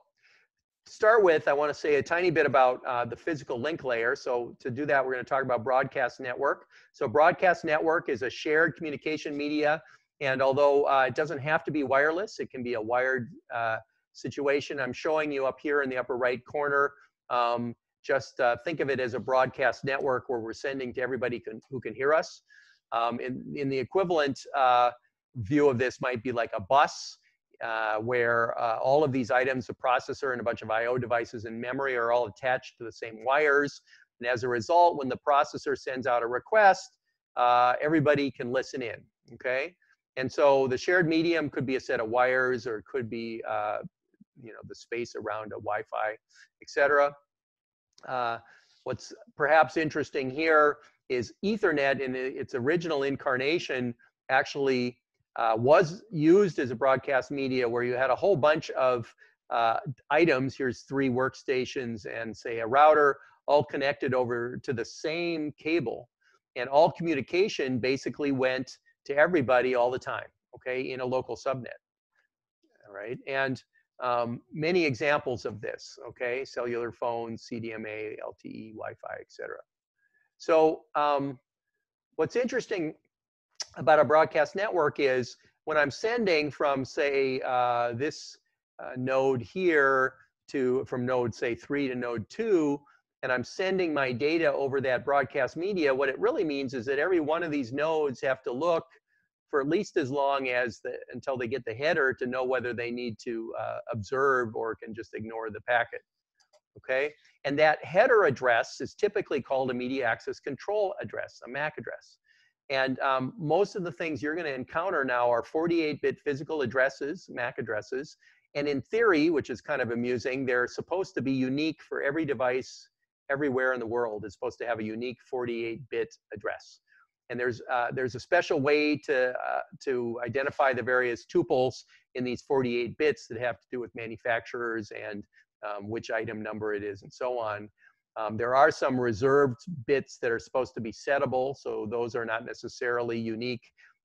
start with, I wanna say a tiny bit about uh, the physical link layer. So to do that, we're gonna talk about broadcast network. So broadcast network is a shared communication media. And although uh, it doesn't have to be wireless, it can be a wired uh, situation. I'm showing you up here in the upper right corner. Um, just uh, think of it as a broadcast network where we're sending to everybody can, who can hear us. Um, in, in the equivalent uh, view of this might be like a bus uh, where uh, all of these items, a processor and a bunch of I.O. devices and memory are all attached to the same wires. And as a result, when the processor sends out a request, uh, everybody can listen in, okay? And so the shared medium could be a set of wires or it could be, uh, you know, the space around a Wi-Fi, et cetera. Uh, what's perhaps interesting here is Ethernet in its original incarnation actually uh, was used as a broadcast media where you had a whole bunch of uh, items. Here's three workstations and say a router all connected over to the same cable. And all communication basically went to everybody all the time, okay, in a local subnet. All right, and um, many examples of this, okay, cellular phones, CDMA, LTE, Wi-Fi, etc. So um, what's interesting about a broadcast network is when I'm sending from, say, uh, this uh, node here to, from node, say, three to node two, and I'm sending my data over that broadcast media, what it really means is that every one of these nodes have to look for at least as long as the, until they get the header to know whether they need to uh, observe or can just ignore the packet. Okay, and that header address is typically called a media access control address, a MAC address. And um, most of the things you're going to encounter now are 48-bit physical addresses, MAC addresses. And in theory, which is kind of amusing, they're supposed to be unique for every device everywhere in the world. It's supposed to have a unique 48-bit address. And there's, uh, there's a special way to, uh, to identify the various tuples in these 48 bits that have to do with manufacturers and um, which item number it is and so on. Um, there are some reserved bits that are supposed to be settable, so those are not necessarily unique.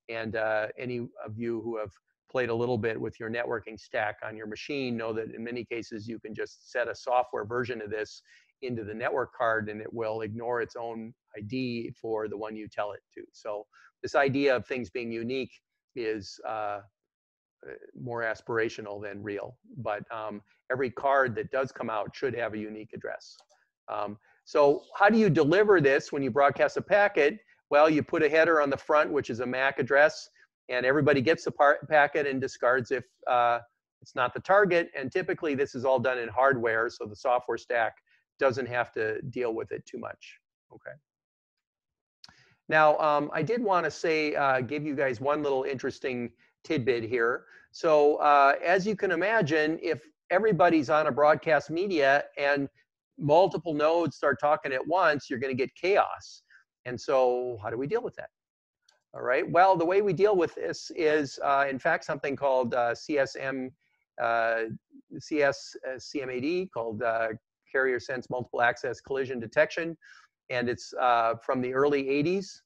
And uh, any of you who have played a little bit with your networking stack on your machine know that in many cases you can just set a software version of this into the network card and it will ignore its own ID for the one you tell it to. So this idea of things being unique is uh, uh more aspirational than real. But um, every card that does come out should have a unique address. Um, so how do you deliver this when you broadcast a packet? Well, you put a header on the front, which is a MAC address, and everybody gets the packet and discards if uh, it's not the target. And typically this is all done in hardware, so the software stack doesn't have to deal with it too much, okay? Now, um, I did want to say, uh, give you guys one little interesting tidbit here. So uh, as you can imagine, if everybody's on a broadcast media and multiple nodes start talking at once, you're going to get chaos. And so how do we deal with that? All right, well, the way we deal with this is, uh, in fact, something called uh, CSM, uh, CS uh, called uh, Carrier Sense Multiple Access Collision Detection. And it's uh, from the early 80s,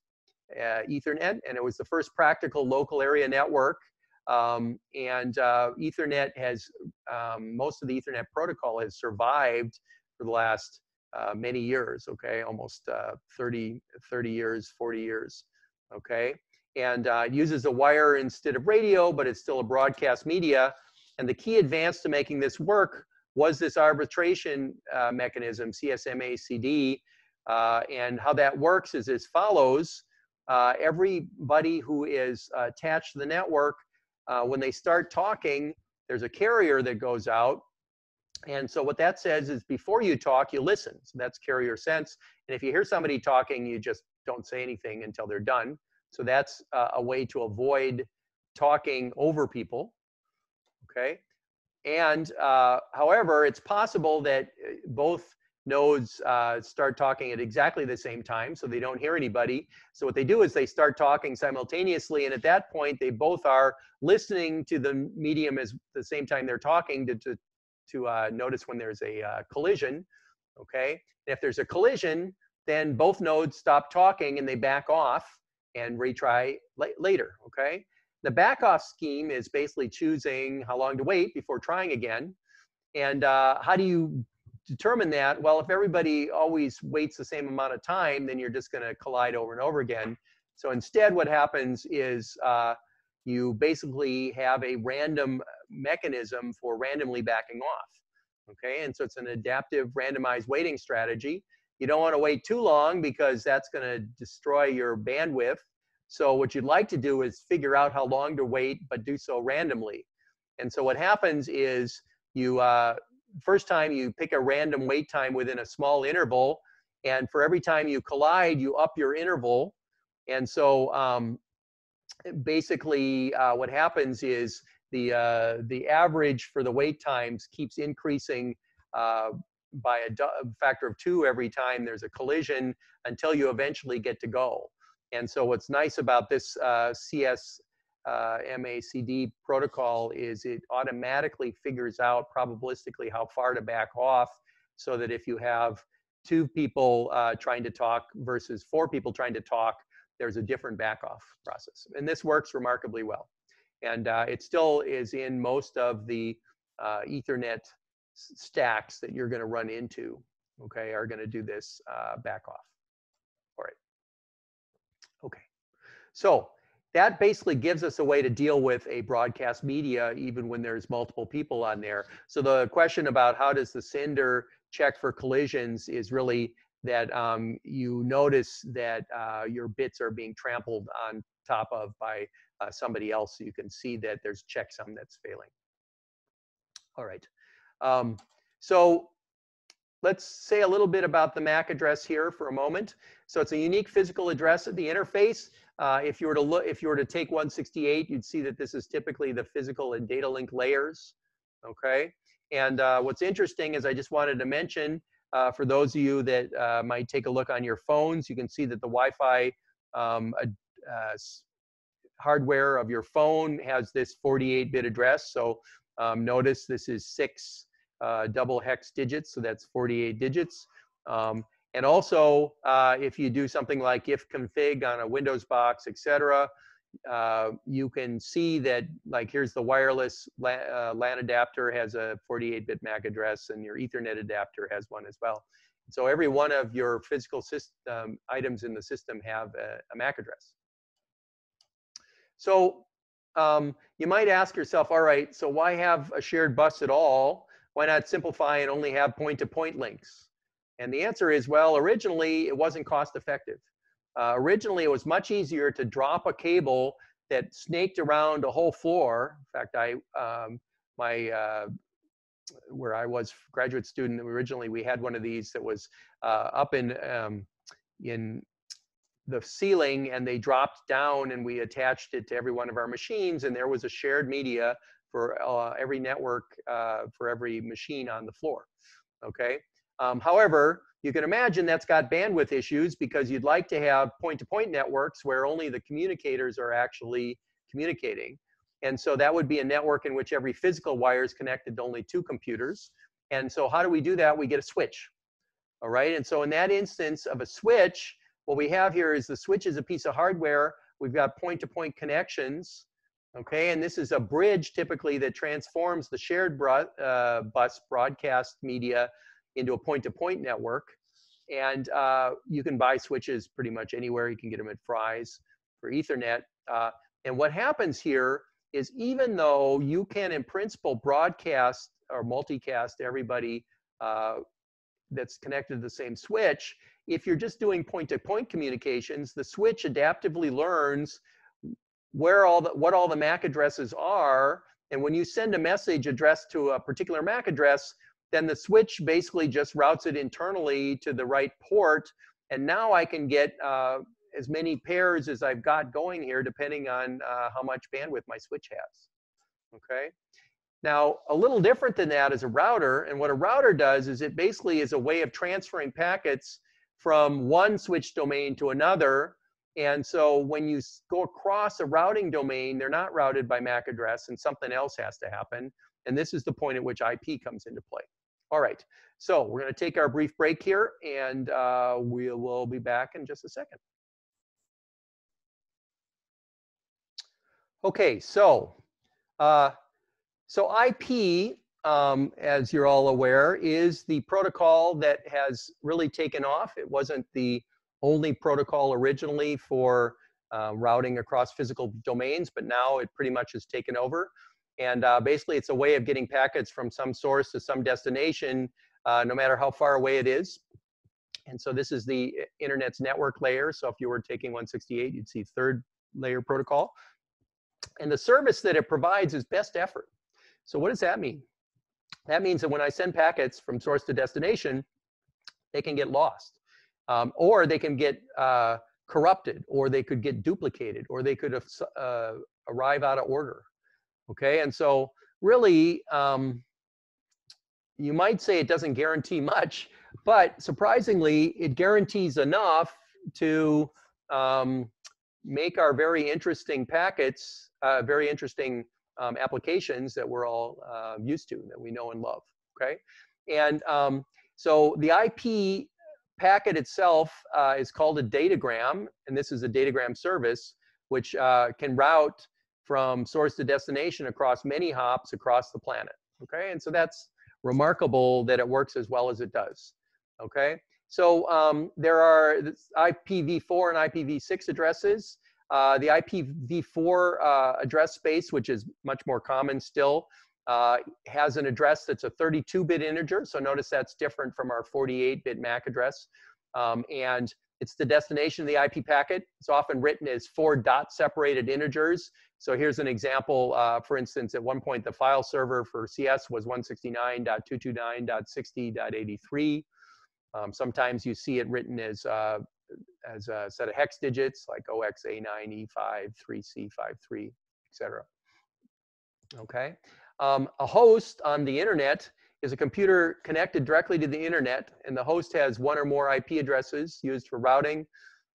Ethernet, and it was the first practical local area network. Um, and Ethernet has, um, most of the Ethernet protocol has survived for the last uh, many years, okay, almost uh, 30, 30 years, 40 years, okay? And uh, it uses a wire instead of radio, but it's still a broadcast media. And the key advance to making this work was this arbitration uh, mechanism, CSMACD. Uh, and how that works is as follows. Uh, everybody who is attached to the network, when they start talking, there's a carrier that goes out and so what that says is before you talk, you listen. So that's carrier sense. And if you hear somebody talking, you just don't say anything until they're done. So that's uh, a way to avoid talking over people. Okay. And uh, however, it's possible that uh, both nodes uh, start talking at exactly the same time, so they don't hear anybody. So what they do is they start talking simultaneously, and at that point, they both are listening to the medium as the same time they're talking to to, to uh, notice when there's a uh, collision. Okay, and if there's a collision, then both nodes stop talking and they back off and retry later. Okay, the back off scheme is basically choosing how long to wait before trying again. And uh, how do you determine that? Well, if everybody always waits the same amount of time, then you're just going to collide over and over again. So instead, what happens is uh, you basically have a random mechanism for randomly backing off. Okay, and so it's an adaptive randomized waiting strategy. You don't want to wait too long because that's going to destroy your bandwidth. So what you'd like to do is figure out how long to wait, but do so randomly. And so what happens is you uh, first time you pick a random wait time within a small interval, and for every time you collide, you up your interval. And so um, basically, uh, what happens is the uh, the average for the wait times keeps increasing uh, by a, factor of two every time there's a collision until you eventually get to go. And so what's nice about this uh, CS uh, MACD protocol is it automatically figures out probabilistically how far to back off so that if you have two people uh, trying to talk versus four people trying to talk, there's a different back off process. And this works remarkably well. And uh, it still is in most of the uh, Ethernet stacks that you're going to run into, okay, are going to do this uh, back off. All right. Okay, so that basically gives us a way to deal with a broadcast media even when there's multiple people on there. So the question about how does the sender check for collisions is really that um, you notice that uh, your bits are being trampled on top of by uh, somebody else. So you can see that there's checksum that's failing. All right. Um, so let's say a little bit about the MAC address here for a moment. So it's a unique physical address at the interface. Uh, if you were to look, if you were to take 168, you'd see that this is typically the physical and data link layers. Okay. And uh, what's interesting is I just wanted to mention uh, for those of you that uh, might take a look on your phones, you can see that the Wi-Fi um, uh, hardware of your phone has this 48-bit address. So um, notice this is six uh, double hex digits, so that's 48 digits. Um, and also, uh, if you do something like if config on a Windows box, etc., uh, you can see that like here's the wireless LAN, uh, LAN adapter has a 48-bit MAC address, and your Ethernet adapter has one as well. So every one of your physical system items in the system have a, a MAC address. So um, you might ask yourself, all right, so why have a shared bus at all? why not simplify and only have point-to-point -point links? And the answer is, well, originally it wasn't cost effective. Uh, originally, it was much easier to drop a cable that snaked around a whole floor. In fact, I, um, my, uh, where I was graduate student originally, we had one of these that was uh, up in, um, in the ceiling and they dropped down and we attached it to every one of our machines and there was a shared media for uh, every network, uh, for every machine on the floor, okay? Um, however, you can imagine that's got bandwidth issues because you'd like to have point-to-point -point networks where only the communicators are actually communicating. And so that would be a network in which every physical wire is connected to only two computers. And so how do we do that? We get a switch, all right? And so in that instance of a switch, what we have here is the switch is a piece of hardware. We've got point-to-point -point connections Okay, and this is a bridge typically that transforms the shared uh, bus broadcast media into a point-to-point -point network. And uh, you can buy switches pretty much anywhere. You can get them at Fry's for Ethernet. Uh, and what happens here is even though you can, in principle, broadcast or multicast everybody uh, that's connected to the same switch, if you're just doing point-to-point -point communications, the switch adaptively learns where all the, what all the MAC addresses are. And when you send a message addressed to a particular MAC address, then the switch basically just routes it internally to the right port. And now I can get uh, as many pairs as I've got going here, depending on uh, how much bandwidth my switch has. Okay. Now, a little different than that is a router. And what a router does is it basically is a way of transferring packets from one switch domain to another. And so when you go across a routing domain, they're not routed by MAC address and something else has to happen. And this is the point at which IP comes into play. All right, so we're going to take our brief break here and uh, we will be back in just a second. Okay, so uh, so IP, um, as you're all aware, is the protocol that has really taken off. It wasn't the only protocol originally for uh, routing across physical domains, but now it pretty much has taken over. And uh, basically, it's a way of getting packets from some source to some destination, uh, no matter how far away it is. And so this is the uh, internet's network layer. So if you were taking 168, you'd see third layer protocol. And the service that it provides is best effort. So what does that mean? That means that when I send packets from source to destination, they can get lost. Um, or they can get uh, corrupted, or they could get duplicated, or they could uh, arrive out of order. Okay, and so really, um, you might say it doesn't guarantee much, but surprisingly, it guarantees enough to um, make our very interesting packets, uh, very interesting um, applications that we're all uh, used to, that we know and love. Okay, and um, so the IP packet itself uh, is called a datagram, and this is a datagram service which uh, can route from source to destination across many hops across the planet. Okay, and so that's remarkable that it works as well as it does. Okay, so um, there are IPv4 and IPv6 addresses. Uh, the IPv4 uh, address space, which is much more common still, uh, has an address that's a 32-bit integer. So notice that's different from our 48-bit MAC address. Um, and it's the destination of the IP packet. It's often written as four dot separated integers. So here's an example. Uh, for instance, at one point, the file server for CS was 169.229.60.83. Um, sometimes you see it written as, uh, as a set of hex digits like OXA9E5, 3C53, etc. Okay. Um, a host on the internet is a computer connected directly to the internet, and the host has one or more IP addresses used for routing.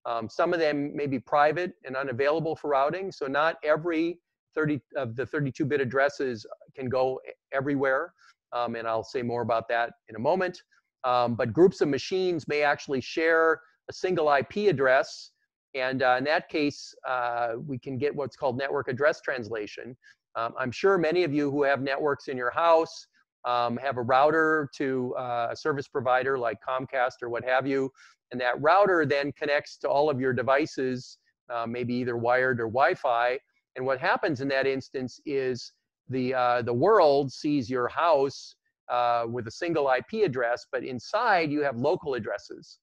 Um, some of them may be private and unavailable for routing, so not every 30 of the 32-bit addresses can go everywhere, um, and I'll say more about that in a moment. Um, but groups of machines may actually share a single IP address, and uh, in that case, uh, we can get what's called network address translation. Um, I'm sure many of you who have networks in your house um, have a router to uh, a service provider like Comcast or what have you, and that router then connects to all of your devices, uh, maybe either wired or Wi-Fi. And what happens in that instance is the uh, the world sees your house uh, with a single IP address, but inside you have local addresses.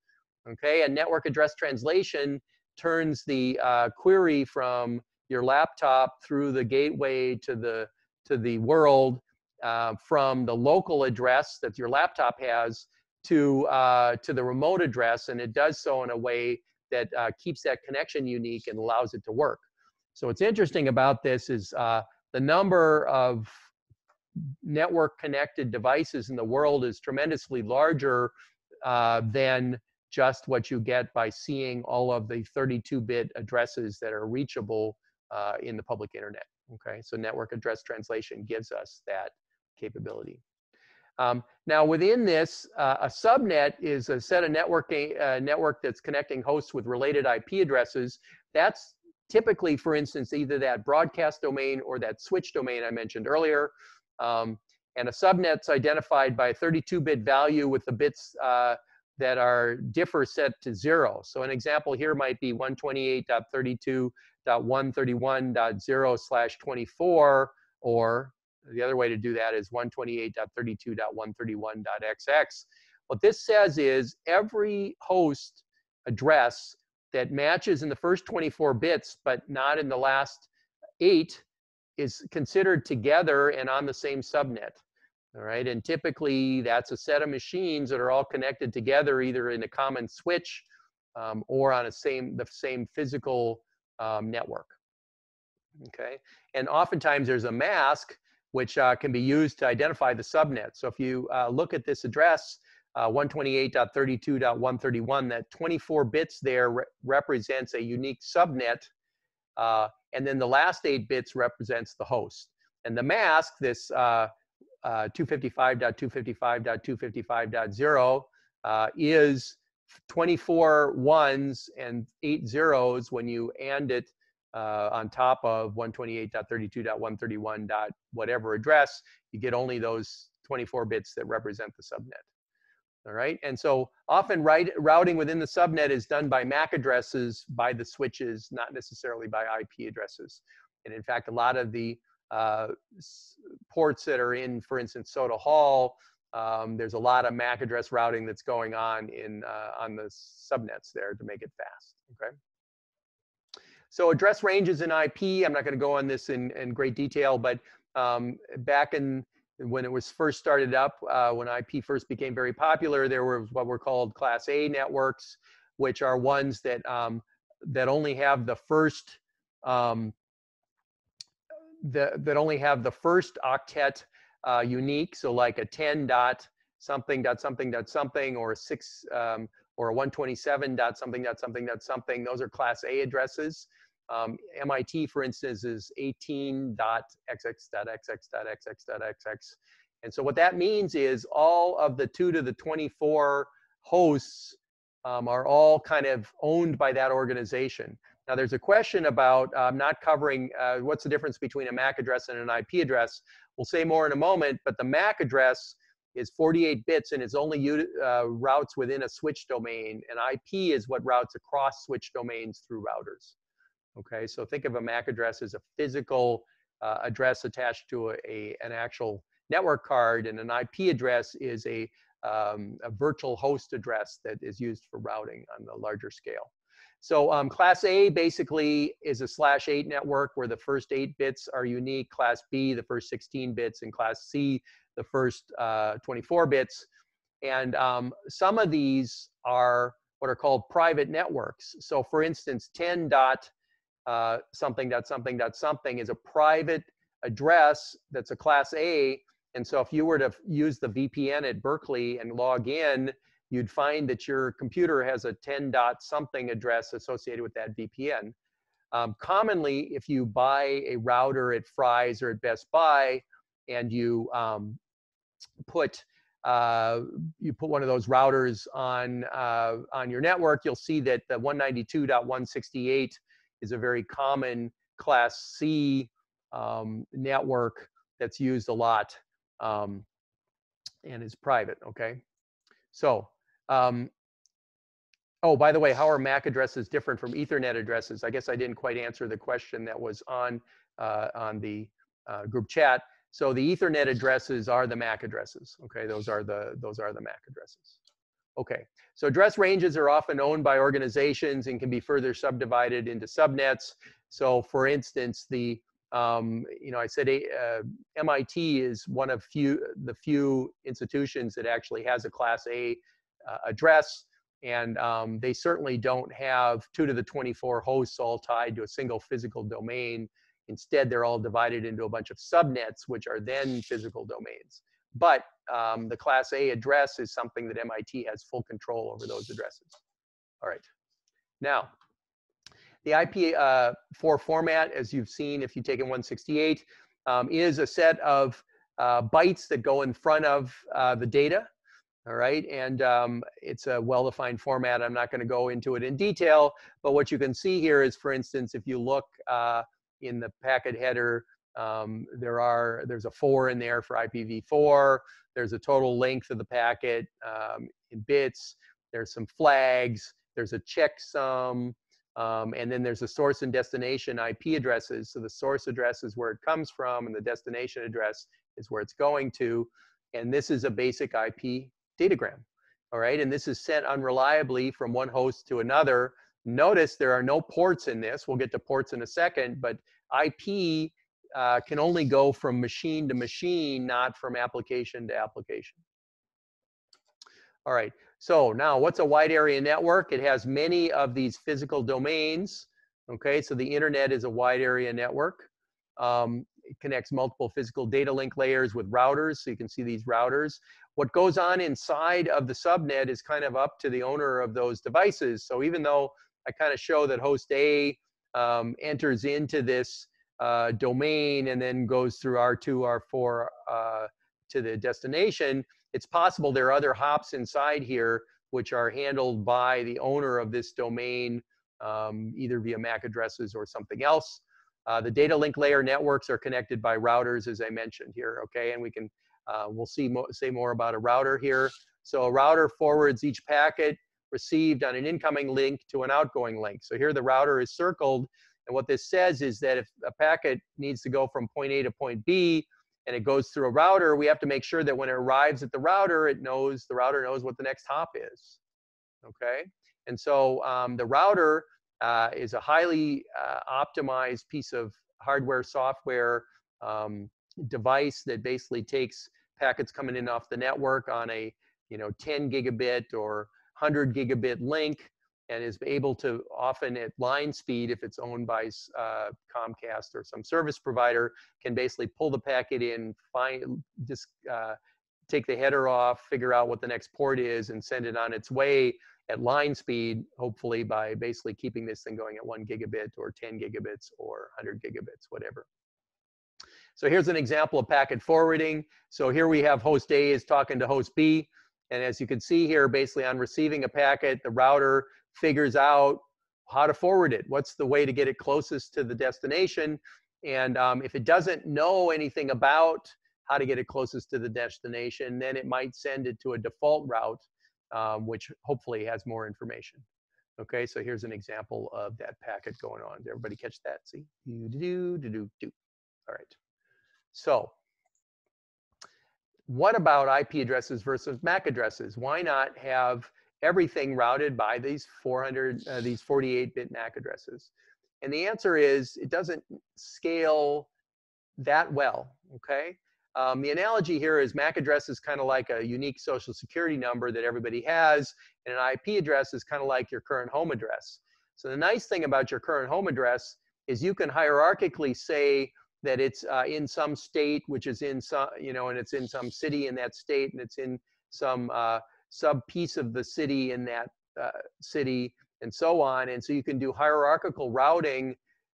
Okay, and network address translation turns the uh, query from your laptop through the gateway to the to the world uh, from the local address that your laptop has to, uh, to the remote address, and it does so in a way that uh, keeps that connection unique and allows it to work. So what's interesting about this is uh, the number of network connected devices in the world is tremendously larger uh, than just what you get by seeing all of the 32-bit addresses that are reachable in the public internet. Okay, so network address translation gives us that capability. Um, now within this, uh, a subnet is a set of networking uh, network that's connecting hosts with related IP addresses. That's typically, for instance, either that broadcast domain or that switch domain I mentioned earlier. Um, and a subnet's identified by a 32-bit value with the bits uh, that are differ set to zero. So an example here might be 128.32.131.0 slash 24 or the other way to do that is 128.32.131.xx. What this says is every host address that matches in the first 24 bits, but not in the last eight, is considered together and on the same subnet. All right, and typically that's a set of machines that are all connected together either in a common switch um, or on a same the same physical um, network. Okay, and oftentimes there's a mask which uh, can be used to identify the subnet. So if you uh, look at this address, uh, 128.32.131, that 24 bits there re represents a unique subnet, uh, and then the last eight bits represents the host. And the mask, this 255.255.255.0, uh, is 24 ones and eight zeros when you AND it uh, on top of 128.32.131. whatever address, you get only those 24 bits that represent the subnet. All right, and so often right, routing within the subnet is done by MAC addresses by the switches, not necessarily by IP addresses. And in fact, a lot of the uh, ports that are in, for instance, Soda Hall, um, there's a lot of MAC address routing that's going on in uh, on the subnets there to make it fast. Okay. So address ranges in IP, I'm not going to go on this in, in great detail, but um, back in when it was first started up, uh, when IP first became very popular, there were what were called Class A networks, which are ones that um, that only have the first um, the, that only have the first octet uh, unique. So like a 10 dot something dot something dot something or a six um, or a 127 dot something dot something dot something. Those are Class A addresses. Um, MIT, for instance, is 18.xx.xx.xx.xx. And so what that means is all of the 2 to the 24 hosts um, are all kind of owned by that organization. Now there's a question about, uh, not covering uh, what's the difference between a MAC address and an IP address. We'll say more in a moment, but the MAC address is 48 bits and it's only uh, routes within a switch domain and IP is what routes across switch domains through routers. Okay, so think of a MAC address as a physical uh, address attached to a, a, an actual network card, and an IP address is a, um, a virtual host address that is used for routing on the larger scale. So um, class A basically is a slash eight network where the first eight bits are unique. Class B, the first 16 bits, and class C, the first uh, 24 bits. And um, some of these are what are called private networks. So for instance, 10 dot uh, something dot something dot something is a private address that's a class A. And so if you were to use the VPN at Berkeley and log in, you'd find that your computer has a 10 dot something address associated with that VPN. Um, commonly, if you buy a router at Fry's or at Best Buy and you um, put uh, you put one of those routers on uh, on your network, you'll see that the 192.168 is a very common class C um, network that's used a lot um, and is private, okay? So, um, oh, by the way, how are MAC addresses different from Ethernet addresses? I guess I didn't quite answer the question that was on, uh, on the uh, group chat. So the Ethernet addresses are the MAC addresses, okay? Those are the, those are the MAC addresses. Okay, so address ranges are often owned by organizations and can be further subdivided into subnets. So for instance, the, um, you know, I said uh, MIT is one of few, the few institutions that actually has a class A uh, address. And um, they certainly don't have two to the 24 hosts all tied to a single physical domain. Instead, they're all divided into a bunch of subnets, which are then physical domains. But um, the Class A address is something that MIT has full control over those addresses. All right. Now, the IP4 uh, format, as you've seen if you take taken 168, um, is a set of uh, bytes that go in front of uh, the data. All right, and um, it's a well-defined format. I'm not going to go into it in detail, but what you can see here is, for instance, if you look uh, in the packet header, um, there are there's a four in there for IPv4. There's a total length of the packet um, in bits. There's some flags. There's a checksum. Um, and then there's a source and destination IP addresses. So the source address is where it comes from, and the destination address is where it's going to. And this is a basic IP datagram. All right, and this is sent unreliably from one host to another. Notice there are no ports in this. We'll get to ports in a second, but IP uh, can only go from machine to machine, not from application to application. All right, so now what's a wide area network? It has many of these physical domains. Okay, so the internet is a wide area network. Um, it connects multiple physical data link layers with routers. So you can see these routers. What goes on inside of the subnet is kind of up to the owner of those devices. So even though I kind of show that host A um, enters into this uh, domain and then goes through R2, R4 uh, to the destination, it's possible there are other hops inside here which are handled by the owner of this domain, um, either via MAC addresses or something else. Uh, the data link layer networks are connected by routers, as I mentioned here, okay? And we can, uh, we'll see mo say more about a router here. So a router forwards each packet received on an incoming link to an outgoing link. So here the router is circled, and what this says is that if a packet needs to go from point A to point B, and it goes through a router, we have to make sure that when it arrives at the router, it knows, the router knows what the next hop is, okay? And so um, the router uh, is a highly uh, optimized piece of hardware, software um, device that basically takes packets coming in off the network on a, you know, 10 gigabit or 100 gigabit link and is able to often at line speed, if it's owned by uh, Comcast or some service provider, can basically pull the packet in, find, just uh, take the header off, figure out what the next port is, and send it on its way at line speed, hopefully by basically keeping this thing going at one gigabit or 10 gigabits or 100 gigabits, whatever. So here's an example of packet forwarding. So here we have host A is talking to host B. And as you can see here, basically on receiving a packet, the router figures out how to forward it. What's the way to get it closest to the destination? And um, if it doesn't know anything about how to get it closest to the destination, then it might send it to a default route, um, which hopefully has more information. Okay, so here's an example of that packet going on. Did everybody catch that? See? Do, do, do, do, do. All right. So what about IP addresses versus MAC addresses? Why not have everything routed by these 400, uh, these 48-bit MAC addresses? And the answer is it doesn't scale that well, okay? Um, the analogy here is MAC address is kind of like a unique social security number that everybody has, and an IP address is kind of like your current home address. So the nice thing about your current home address is you can hierarchically say that it's uh, in some state, which is in some, you know, and it's in some city in that state, and it's in some uh, sub piece of the city in that uh, city, and so on. And so you can do hierarchical routing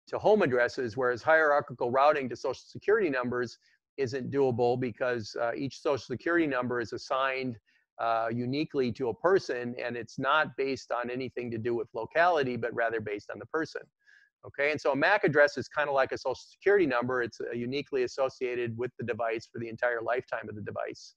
to home addresses, whereas hierarchical routing to social security numbers isn't doable because uh, each social security number is assigned uh, uniquely to a person, and it's not based on anything to do with locality, but rather based on the person. Okay, and so a MAC address is kind of like a social security number. It's uh, uniquely associated with the device for the entire lifetime of the device.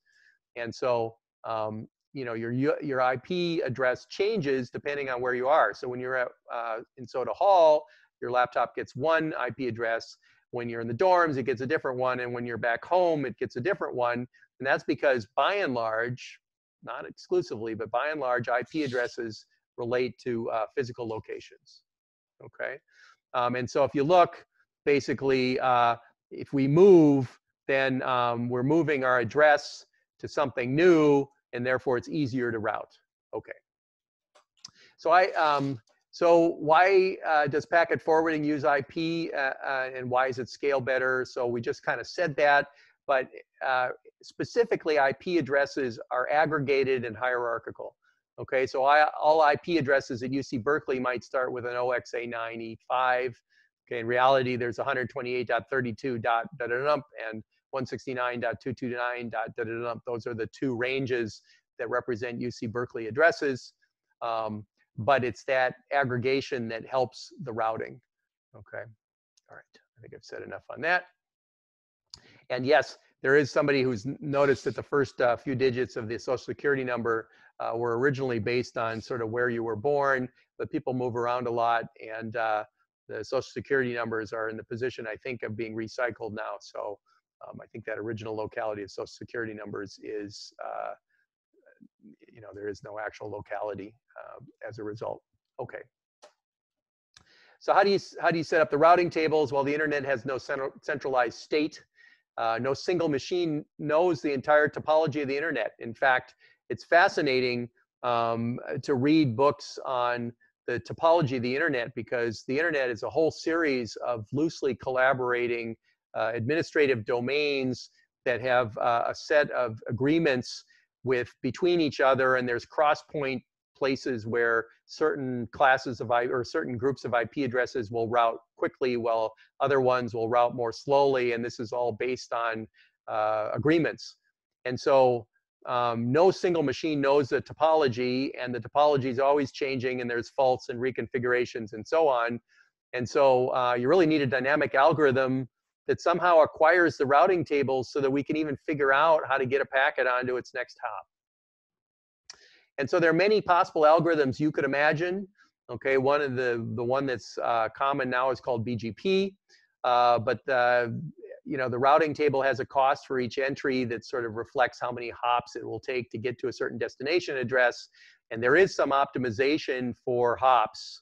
And so, um, you know, your, your IP address changes depending on where you are. So when you're at, uh, in Soda Hall, your laptop gets one IP address. When you're in the dorms, it gets a different one. And when you're back home, it gets a different one. And that's because by and large, not exclusively, but by and large, IP addresses relate to uh, physical locations. Okay. Um, and so if you look, basically, uh, if we move, then um, we're moving our address to something new, and therefore it's easier to route. Okay. So I, um, so why uh, does packet forwarding use IP, uh, uh, and why is it scale better? So we just kind of said that, but uh, specifically IP addresses are aggregated and hierarchical. Okay, so I, all IP addresses at UC Berkeley might start with an OXA9E5. Okay, in reality, there's 128.32.da and 169.229.da. Those are the two ranges that represent UC Berkeley addresses. Um, but it's that aggregation that helps the routing. Okay, all right, I think I've said enough on that. And yes, there is somebody who's noticed that the first uh, few digits of the social security number uh, were originally based on sort of where you were born, but people move around a lot and uh, the social security numbers are in the position, I think, of being recycled now. So um, I think that original locality of social security numbers is, uh, you know, there is no actual locality uh, as a result. Okay. So how do you how do you set up the routing tables? Well, the internet has no central, centralized state. Uh, no single machine knows the entire topology of the internet. In fact, it's fascinating um, to read books on the topology of the internet because the internet is a whole series of loosely collaborating administrative domains that have uh, a set of agreements with between each other, and there's cross point places where certain classes of I or certain groups of IP addresses will route quickly, while other ones will route more slowly, and this is all based on uh, agreements. And so um, no single machine knows the topology, and the topology is always changing, and there's faults and reconfigurations and so on. And so uh, you really need a dynamic algorithm that somehow acquires the routing tables so that we can even figure out how to get a packet onto its next hop. And so there are many possible algorithms you could imagine. Okay, one of the the one that's uh, common now is called BGP, uh, but the, you know the routing table has a cost for each entry that sort of reflects how many hops it will take to get to a certain destination address, and there is some optimization for hops.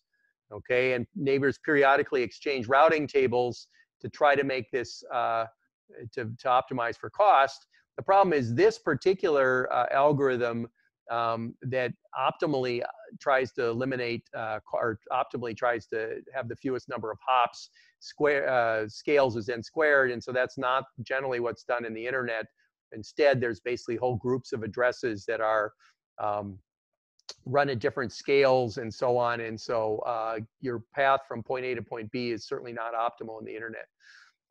Okay, and neighbors periodically exchange routing tables to try to make this uh, to to optimize for cost. The problem is this particular uh, algorithm um, that optimally uh, tries to eliminate uh, or optimally tries to have the fewest number of hops square uh, scales is n squared and so that's not generally what's done in the internet instead there's basically whole groups of addresses that are um, run at different scales and so on and so uh, your path from point a to point b is certainly not optimal in the internet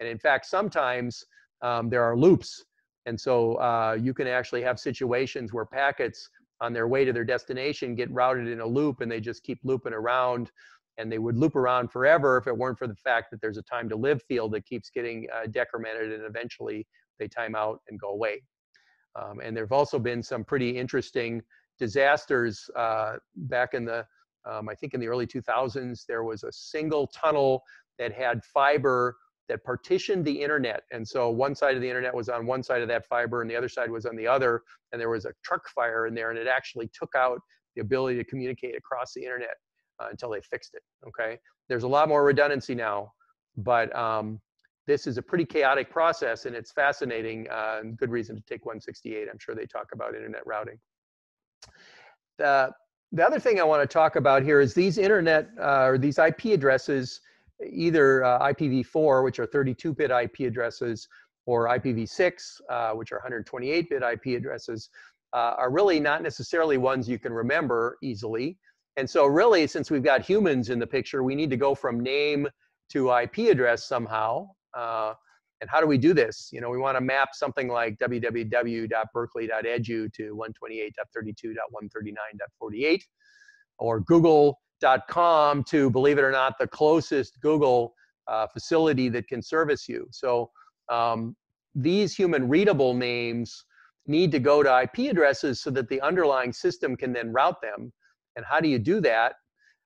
and in fact sometimes um, there are loops and so uh, you can actually have situations where packets on their way to their destination get routed in a loop and they just keep looping around and they would loop around forever if it weren't for the fact that there's a time to live field that keeps getting uh, decremented and eventually they time out and go away. Um, and there have also been some pretty interesting disasters uh, back in the, um, I think in the early 2000s, there was a single tunnel that had fiber that partitioned the internet. And so one side of the internet was on one side of that fiber and the other side was on the other. And there was a truck fire in there and it actually took out the ability to communicate across the internet uh, until they fixed it. Okay. There's a lot more redundancy now, but um, this is a pretty chaotic process and it's fascinating. Uh, good reason to take 168. I'm sure they talk about internet routing. The, the other thing I want to talk about here is these internet uh, or these IP addresses either uh, IPv4, which are 32-bit IP addresses, or IPv6, uh, which are 128-bit IP addresses, uh, are really not necessarily ones you can remember easily. And so really, since we've got humans in the picture, we need to go from name to IP address somehow. And how do we do this? You know, we want to map something like www.berkeley.edu to 128.32.139.48 or google.com to, believe it or not, the closest Google uh, facility that can service you. So um, these human readable names need to go to IP addresses so that the underlying system can then route them. And how do you do that?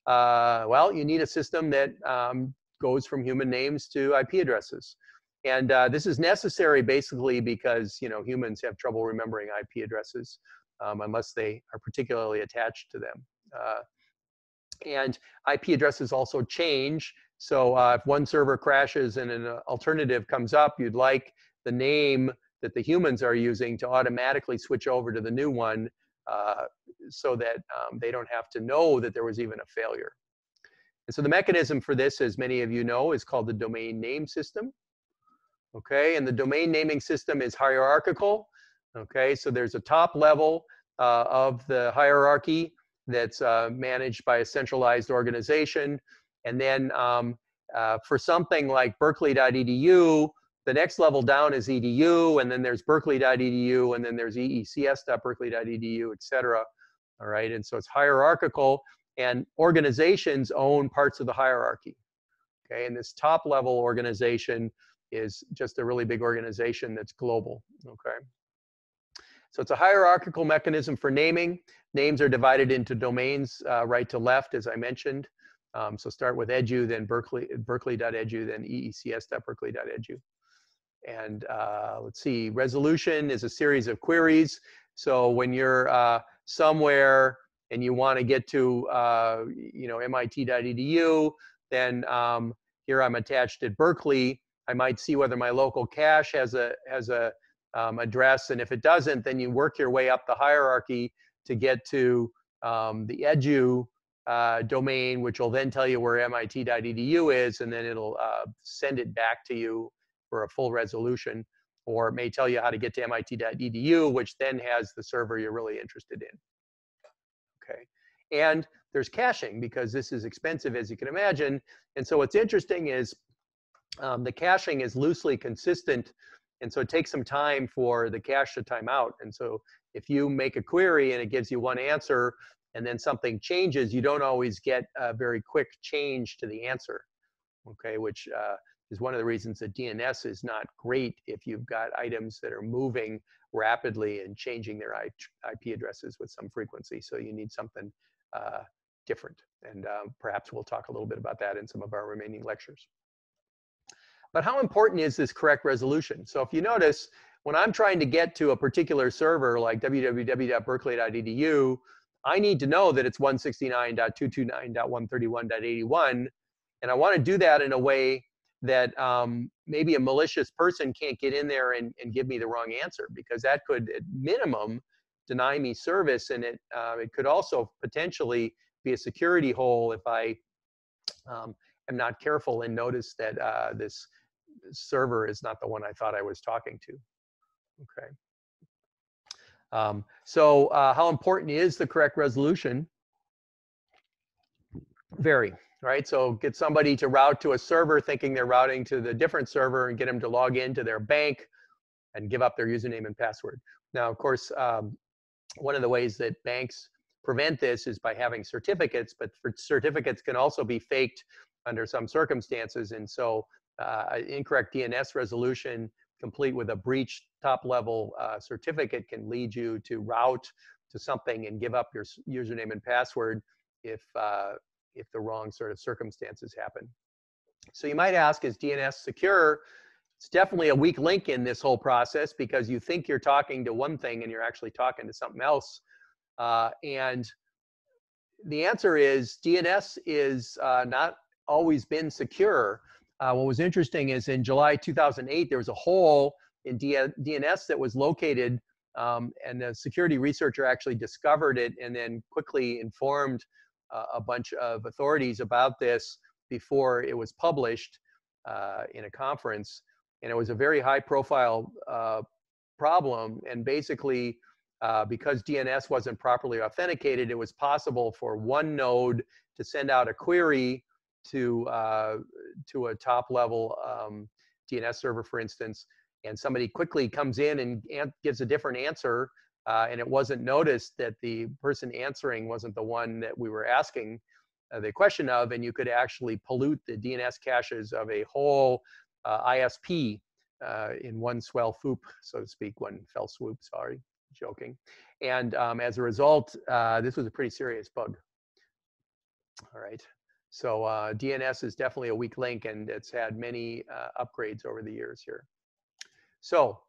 Uh, well, you need a system that um, goes from human names to IP addresses. And uh, this is necessary basically because you know humans have trouble remembering IP addresses um, unless they are particularly attached to them. Uh, and IP addresses also change. So uh, if one server crashes and an alternative comes up, you'd like the name that the humans are using to automatically switch over to the new one uh, so that um, they don't have to know that there was even a failure. And so the mechanism for this, as many of you know, is called the domain name system. Okay, and the domain naming system is hierarchical. Okay, so there's a top level uh, of the hierarchy that's uh, managed by a centralized organization. And then um, uh, for something like berkeley.edu, the next level down is edu, and then there's berkeley.edu, and then there's eecs.berkeley.edu, et cetera. All right, and so it's hierarchical, and organizations own parts of the hierarchy. Okay, and this top level organization is just a really big organization that's global. Okay. So it's a hierarchical mechanism for naming. Names are divided into domains uh, right to left, as I mentioned. Um, so start with edu, then Berkeley, berkeley.edu, then eecs.berkeley.edu. And uh, let's see, resolution is a series of queries. So when you're uh, somewhere and you want to get to, uh, you know, mit.edu, then um, here I'm attached at Berkeley. I might see whether my local cache has a has a um, address. And if it doesn't, then you work your way up the hierarchy to get to um, the edu uh, domain, which will then tell you where mit.edu is, and then it'll uh, send it back to you for a full resolution, or it may tell you how to get to mit.edu, which then has the server you're really interested in. Okay, and there's caching because this is expensive, as you can imagine. And so what's interesting is um, the caching is loosely consistent, and so it takes some time for the cache to time out. And so if you make a query and it gives you one answer, and then something changes, you don't always get a very quick change to the answer, okay, which uh, is one of the reasons that DNS is not great if you've got items that are moving rapidly and changing their IP addresses with some frequency. So you need something uh, different. And uh, perhaps we'll talk a little bit about that in some of our remaining lectures. But how important is this correct resolution? So if you notice, when I'm trying to get to a particular server like www.berkeley.edu, I need to know that it's 169.229.131.81. And I want to do that in a way that um, maybe a malicious person can't get in there and, and give me the wrong answer because that could, at minimum, deny me service. And it, uh, it could also potentially be a security hole if I um, am not careful and notice that uh, this server is not the one I thought I was talking to. Okay. Um, so uh, how important is the correct resolution? Very, right? So get somebody to route to a server thinking they're routing to the different server and get them to log into their bank and give up their username and password. Now, of course, um, one of the ways that banks prevent this is by having certificates, but certificates can also be faked under some circumstances. And so uh, incorrect DNS resolution complete with a breach top level uh, certificate can lead you to route to something and give up your username and password if, uh, if the wrong sort of circumstances happen. So you might ask, is DNS secure? It's definitely a weak link in this whole process because you think you're talking to one thing and you're actually talking to something else. Uh, and the answer is DNS is uh, not always been secure. Uh, what was interesting is in July 2008, there was a hole in D DNS that was located, um, and a security researcher actually discovered it and then quickly informed uh, a bunch of authorities about this before it was published uh, in a conference. And it was a very high profile uh, problem. And basically, uh, because DNS wasn't properly authenticated, it was possible for one node to send out a query to uh, to a top level um, DNS server, for instance, and somebody quickly comes in and gives a different answer, uh, and it wasn't noticed that the person answering wasn't the one that we were asking uh, the question of, and you could actually pollute the DNS caches of a whole uh, ISP uh, in one swell foop, so to speak, one fell swoop. Sorry, joking. And um, as a result, uh, this was a pretty serious bug. All right. So uh, DNS is definitely a weak link and it's had many uh, upgrades over the years here. So,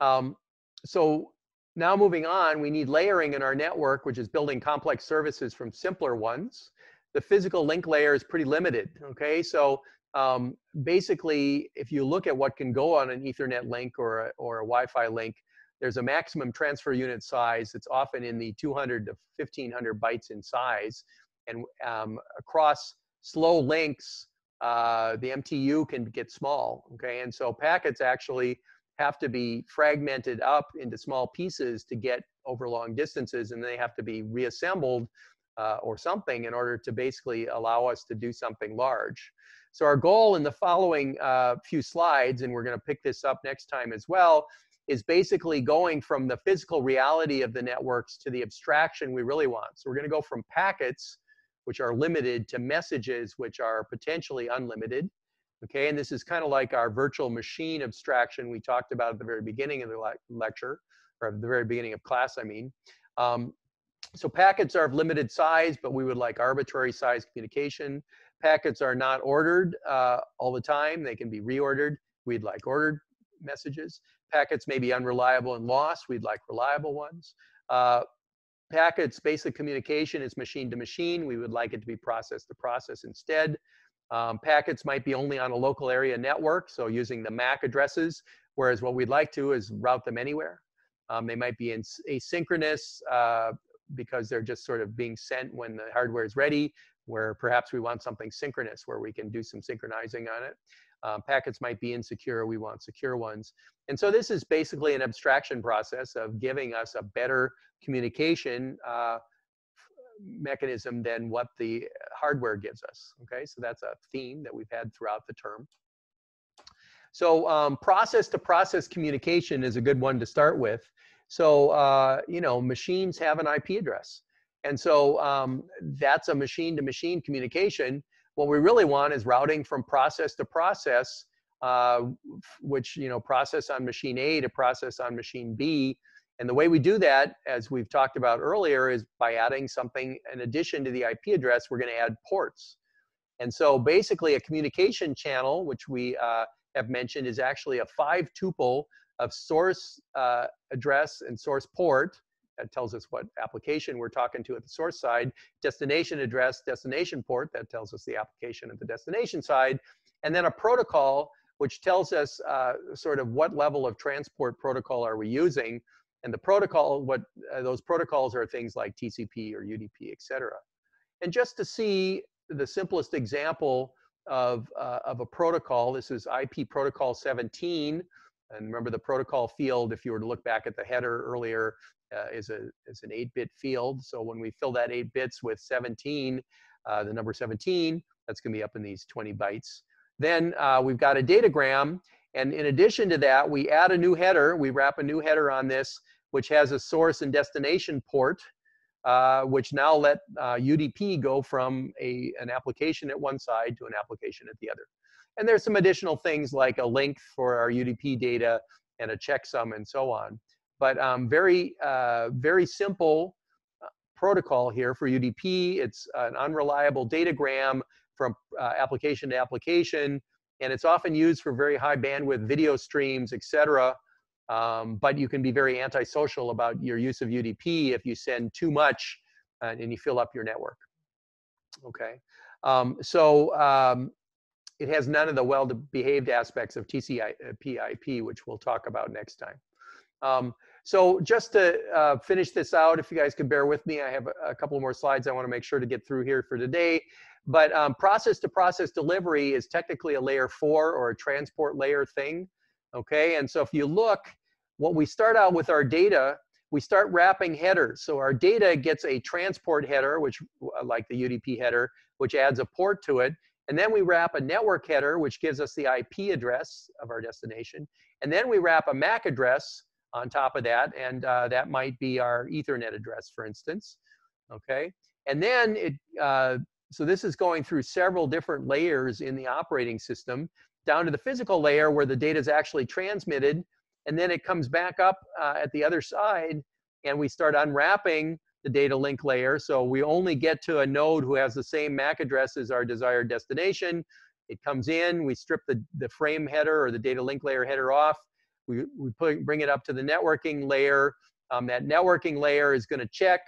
um, so now moving on, we need layering in our network, which is building complex services from simpler ones. The physical link layer is pretty limited, okay? So um, basically, if you look at what can go on an ethernet link or a, or a Wi-Fi link, there's a maximum transfer unit size that's often in the 200 to 1500 bytes in size. And um, across slow links, uh, the MTU can get small, okay? And so packets actually have to be fragmented up into small pieces to get over long distances, and they have to be reassembled uh, or something in order to basically allow us to do something large. So our goal in the following uh, few slides, and we're going to pick this up next time as well, is basically going from the physical reality of the networks to the abstraction we really want. So we're going to go from packets which are limited to messages which are potentially unlimited. Okay, and this is kind of like our virtual machine abstraction we talked about at the very beginning of the le lecture, or at the very beginning of class, I mean. Um, so packets are of limited size, but we would like arbitrary size communication. Packets are not ordered uh, all the time. They can be reordered. We'd like ordered messages. Packets may be unreliable and lost. We'd like reliable ones. Uh, packets, basic communication is machine to machine. We would like it to be process to process instead. Um, packets might be only on a local area network, so using the MAC addresses, whereas what we'd like to is route them anywhere. Um, they might be in asynchronous uh, because they're just sort of being sent when the hardware is ready, where perhaps we want something synchronous where we can do some synchronizing on it. Um, packets might be insecure. We want secure ones. And so this is basically an abstraction process of giving us a better communication uh, mechanism than what the hardware gives us. Okay, so that's a theme that we've had throughout the term. So um, process to process communication is a good one to start with. So, uh, you know, machines have an IP address. And so um, that's a machine to machine communication. What we really want is routing from process to process, uh, which, you know, process on machine A to process on machine B. And the way we do that, as we've talked about earlier, is by adding something in addition to the IP address, we're going to add ports. And so basically a communication channel, which we uh, have mentioned, is actually a five tuple of source uh, address and source port. That tells us what application we're talking to at the source side. Destination address, destination port. That tells us the application at the destination side. And then a protocol, which tells us uh, sort of what level of transport protocol are we using. And the protocol, what uh, those protocols are things like TCP or UDP, et cetera. And just to see the simplest example of, uh, of a protocol, this is IP protocol 17. And remember the protocol field, if you were to look back at the header earlier, uh, is, a, is an 8-bit field. So when we fill that 8 bits with 17, uh, the number 17, that's going to be up in these 20 bytes. Then uh, we've got a datagram. And in addition to that, we add a new header. We wrap a new header on this, which has a source and destination port, uh, which now let UDP uh, go from a, an application at one side to an application at the other. And there's some additional things like a link for our UDP data and a checksum and so on. But um, very, uh, very simple uh, protocol here for UDP. It's an unreliable datagram from uh, application to application, and it's often used for very high bandwidth video streams, et cetera. Um, but you can be very antisocial about your use of UDP if you send too much uh, and you fill up your network. Okay, um, so um, it has none of the well-behaved aspects of TCP/IP, which we'll talk about next time. Um, so just to uh, finish this out, if you guys could bear with me, I have a, couple more slides I want to make sure to get through here for today. But um, process-to-process delivery is technically a layer four or a transport layer thing. Okay, and so if you look, what we start out with our data, we start wrapping headers. So our data gets a transport header, which uh, like the UDP header, which adds a port to it. And then we wrap a network header, which gives us the IP address of our destination. And then we wrap a MAC address, on top of that, and uh, that might be our Ethernet address, for instance. Okay, and then it. Uh, so this is going through several different layers in the operating system, down to the physical layer where the data is actually transmitted, and then it comes back up uh, at the other side, and we start unwrapping the data link layer. So we only get to a node who has the same MAC address as our desired destination. It comes in, we strip the, the frame header or the data link layer header off, we, we put, bring it up to the networking layer. Um, that networking layer is going to check.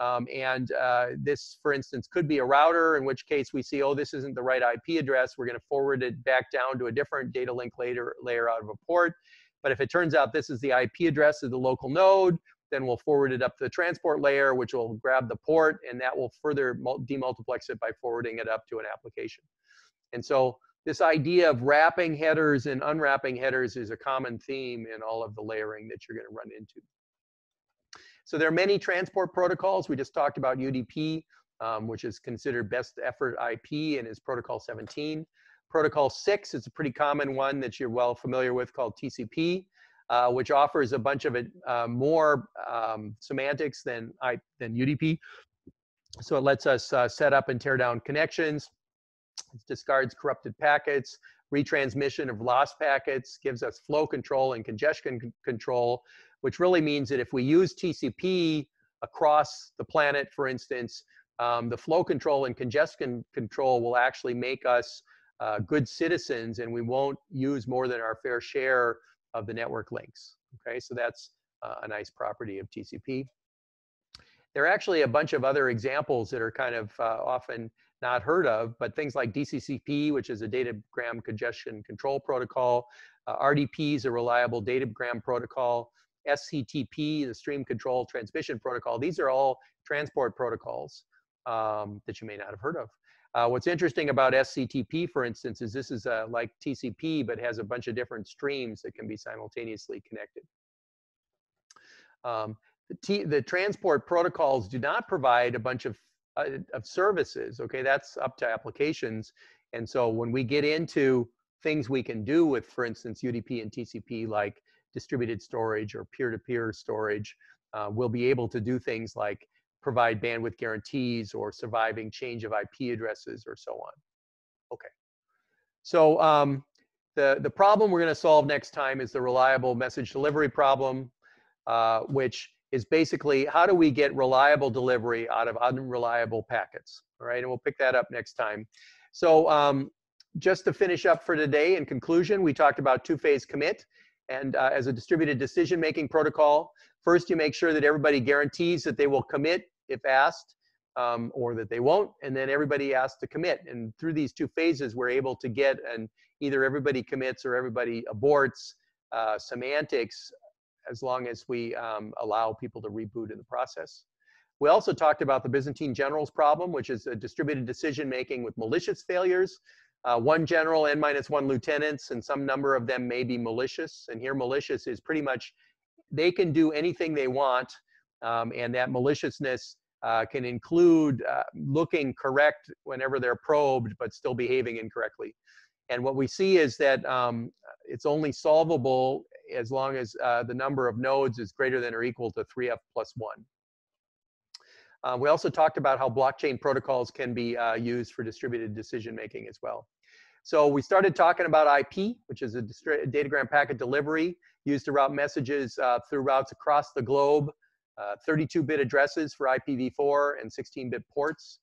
Um, and uh, this, for instance, could be a router, in which case we see, oh, this isn't the right IP address. We're going to forward it back down to a different data link layer, layer out of a port. But if it turns out this is the IP address of the local node, then we'll forward it up to the transport layer, which will grab the port, and that will further demultiplex it by forwarding it up to an application. And so this idea of wrapping headers and unwrapping headers is a common theme in all of the layering that you're going to run into. So there are many transport protocols. We just talked about UDP, um, which is considered best effort IP and is protocol 17. Protocol 6 is a pretty common one that you're well familiar with called TCP, uh, which offers a bunch of uh, more um, semantics than, I, than UDP. So it lets us uh, set up and tear down connections, discards corrupted packets, retransmission of lost packets, gives us flow control and congestion control, which really means that if we use TCP across the planet, for instance, um, the flow control and congestion control will actually make us uh, good citizens and we won't use more than our fair share of the network links. Okay, so that's uh, a nice property of TCP. There are actually a bunch of other examples that are kind of uh, often not heard of, but things like DCCP, which is a datagram congestion control protocol, uh, RDP is a reliable datagram protocol, SCTP, the stream control transmission protocol. These are all transport protocols um, that you may not have heard of. Uh, what's interesting about SCTP, for instance, is this is uh, like TCP, but has a bunch of different streams that can be simultaneously connected. Um, the, the transport protocols do not provide a bunch of, uh, of services. Okay, that's up to applications. And so when we get into things we can do with, for instance, UDP and TCP, like distributed storage or peer-to-peer -peer storage, uh, we'll be able to do things like provide bandwidth guarantees or surviving change of IP addresses or so on. Okay. So um, the, the problem we're going to solve next time is the reliable message delivery problem, uh, which is basically how do we get reliable delivery out of unreliable packets? All right, and we'll pick that up next time. So um, just to finish up for today, in conclusion, we talked about two-phase commit and uh, as a distributed decision-making protocol. First, you make sure that everybody guarantees that they will commit if asked, um, or that they won't, and then everybody has to commit. And through these two phases, we're able to get and either everybody commits or everybody aborts uh, semantics as long as we um, allow people to reboot in the process. We also talked about the Byzantine generals problem, which is a distributed decision making with malicious failures. Uh, one general, n minus one lieutenants, and some number of them may be malicious. And here malicious is pretty much, they can do anything they want. Um, and that maliciousness uh, can include uh, looking correct whenever they're probed, but still behaving incorrectly. And what we see is that um, it's only solvable as long as uh, the number of nodes is greater than or equal to 3f plus 1. Uh, we also talked about how blockchain protocols can be uh, used for distributed decision making as well. So we started talking about IP, which is a datagram packet delivery used to route messages uh, through routes across the globe, 32-bit uh, addresses for IPv4 and 16-bit ports.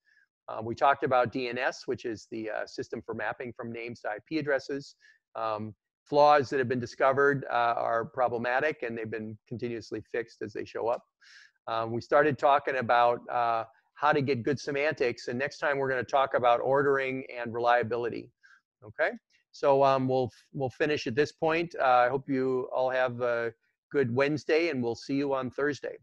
Um, we talked about DNS, which is the uh, system for mapping from names to IP addresses. Um, flaws that have been discovered uh, are problematic and they've been continuously fixed as they show up. Um, we started talking about uh, how to get good semantics and next time we're going to talk about ordering and reliability. Okay, so um, we'll, we'll finish at this point. Uh, I hope you all have a good Wednesday and we'll see you on Thursday.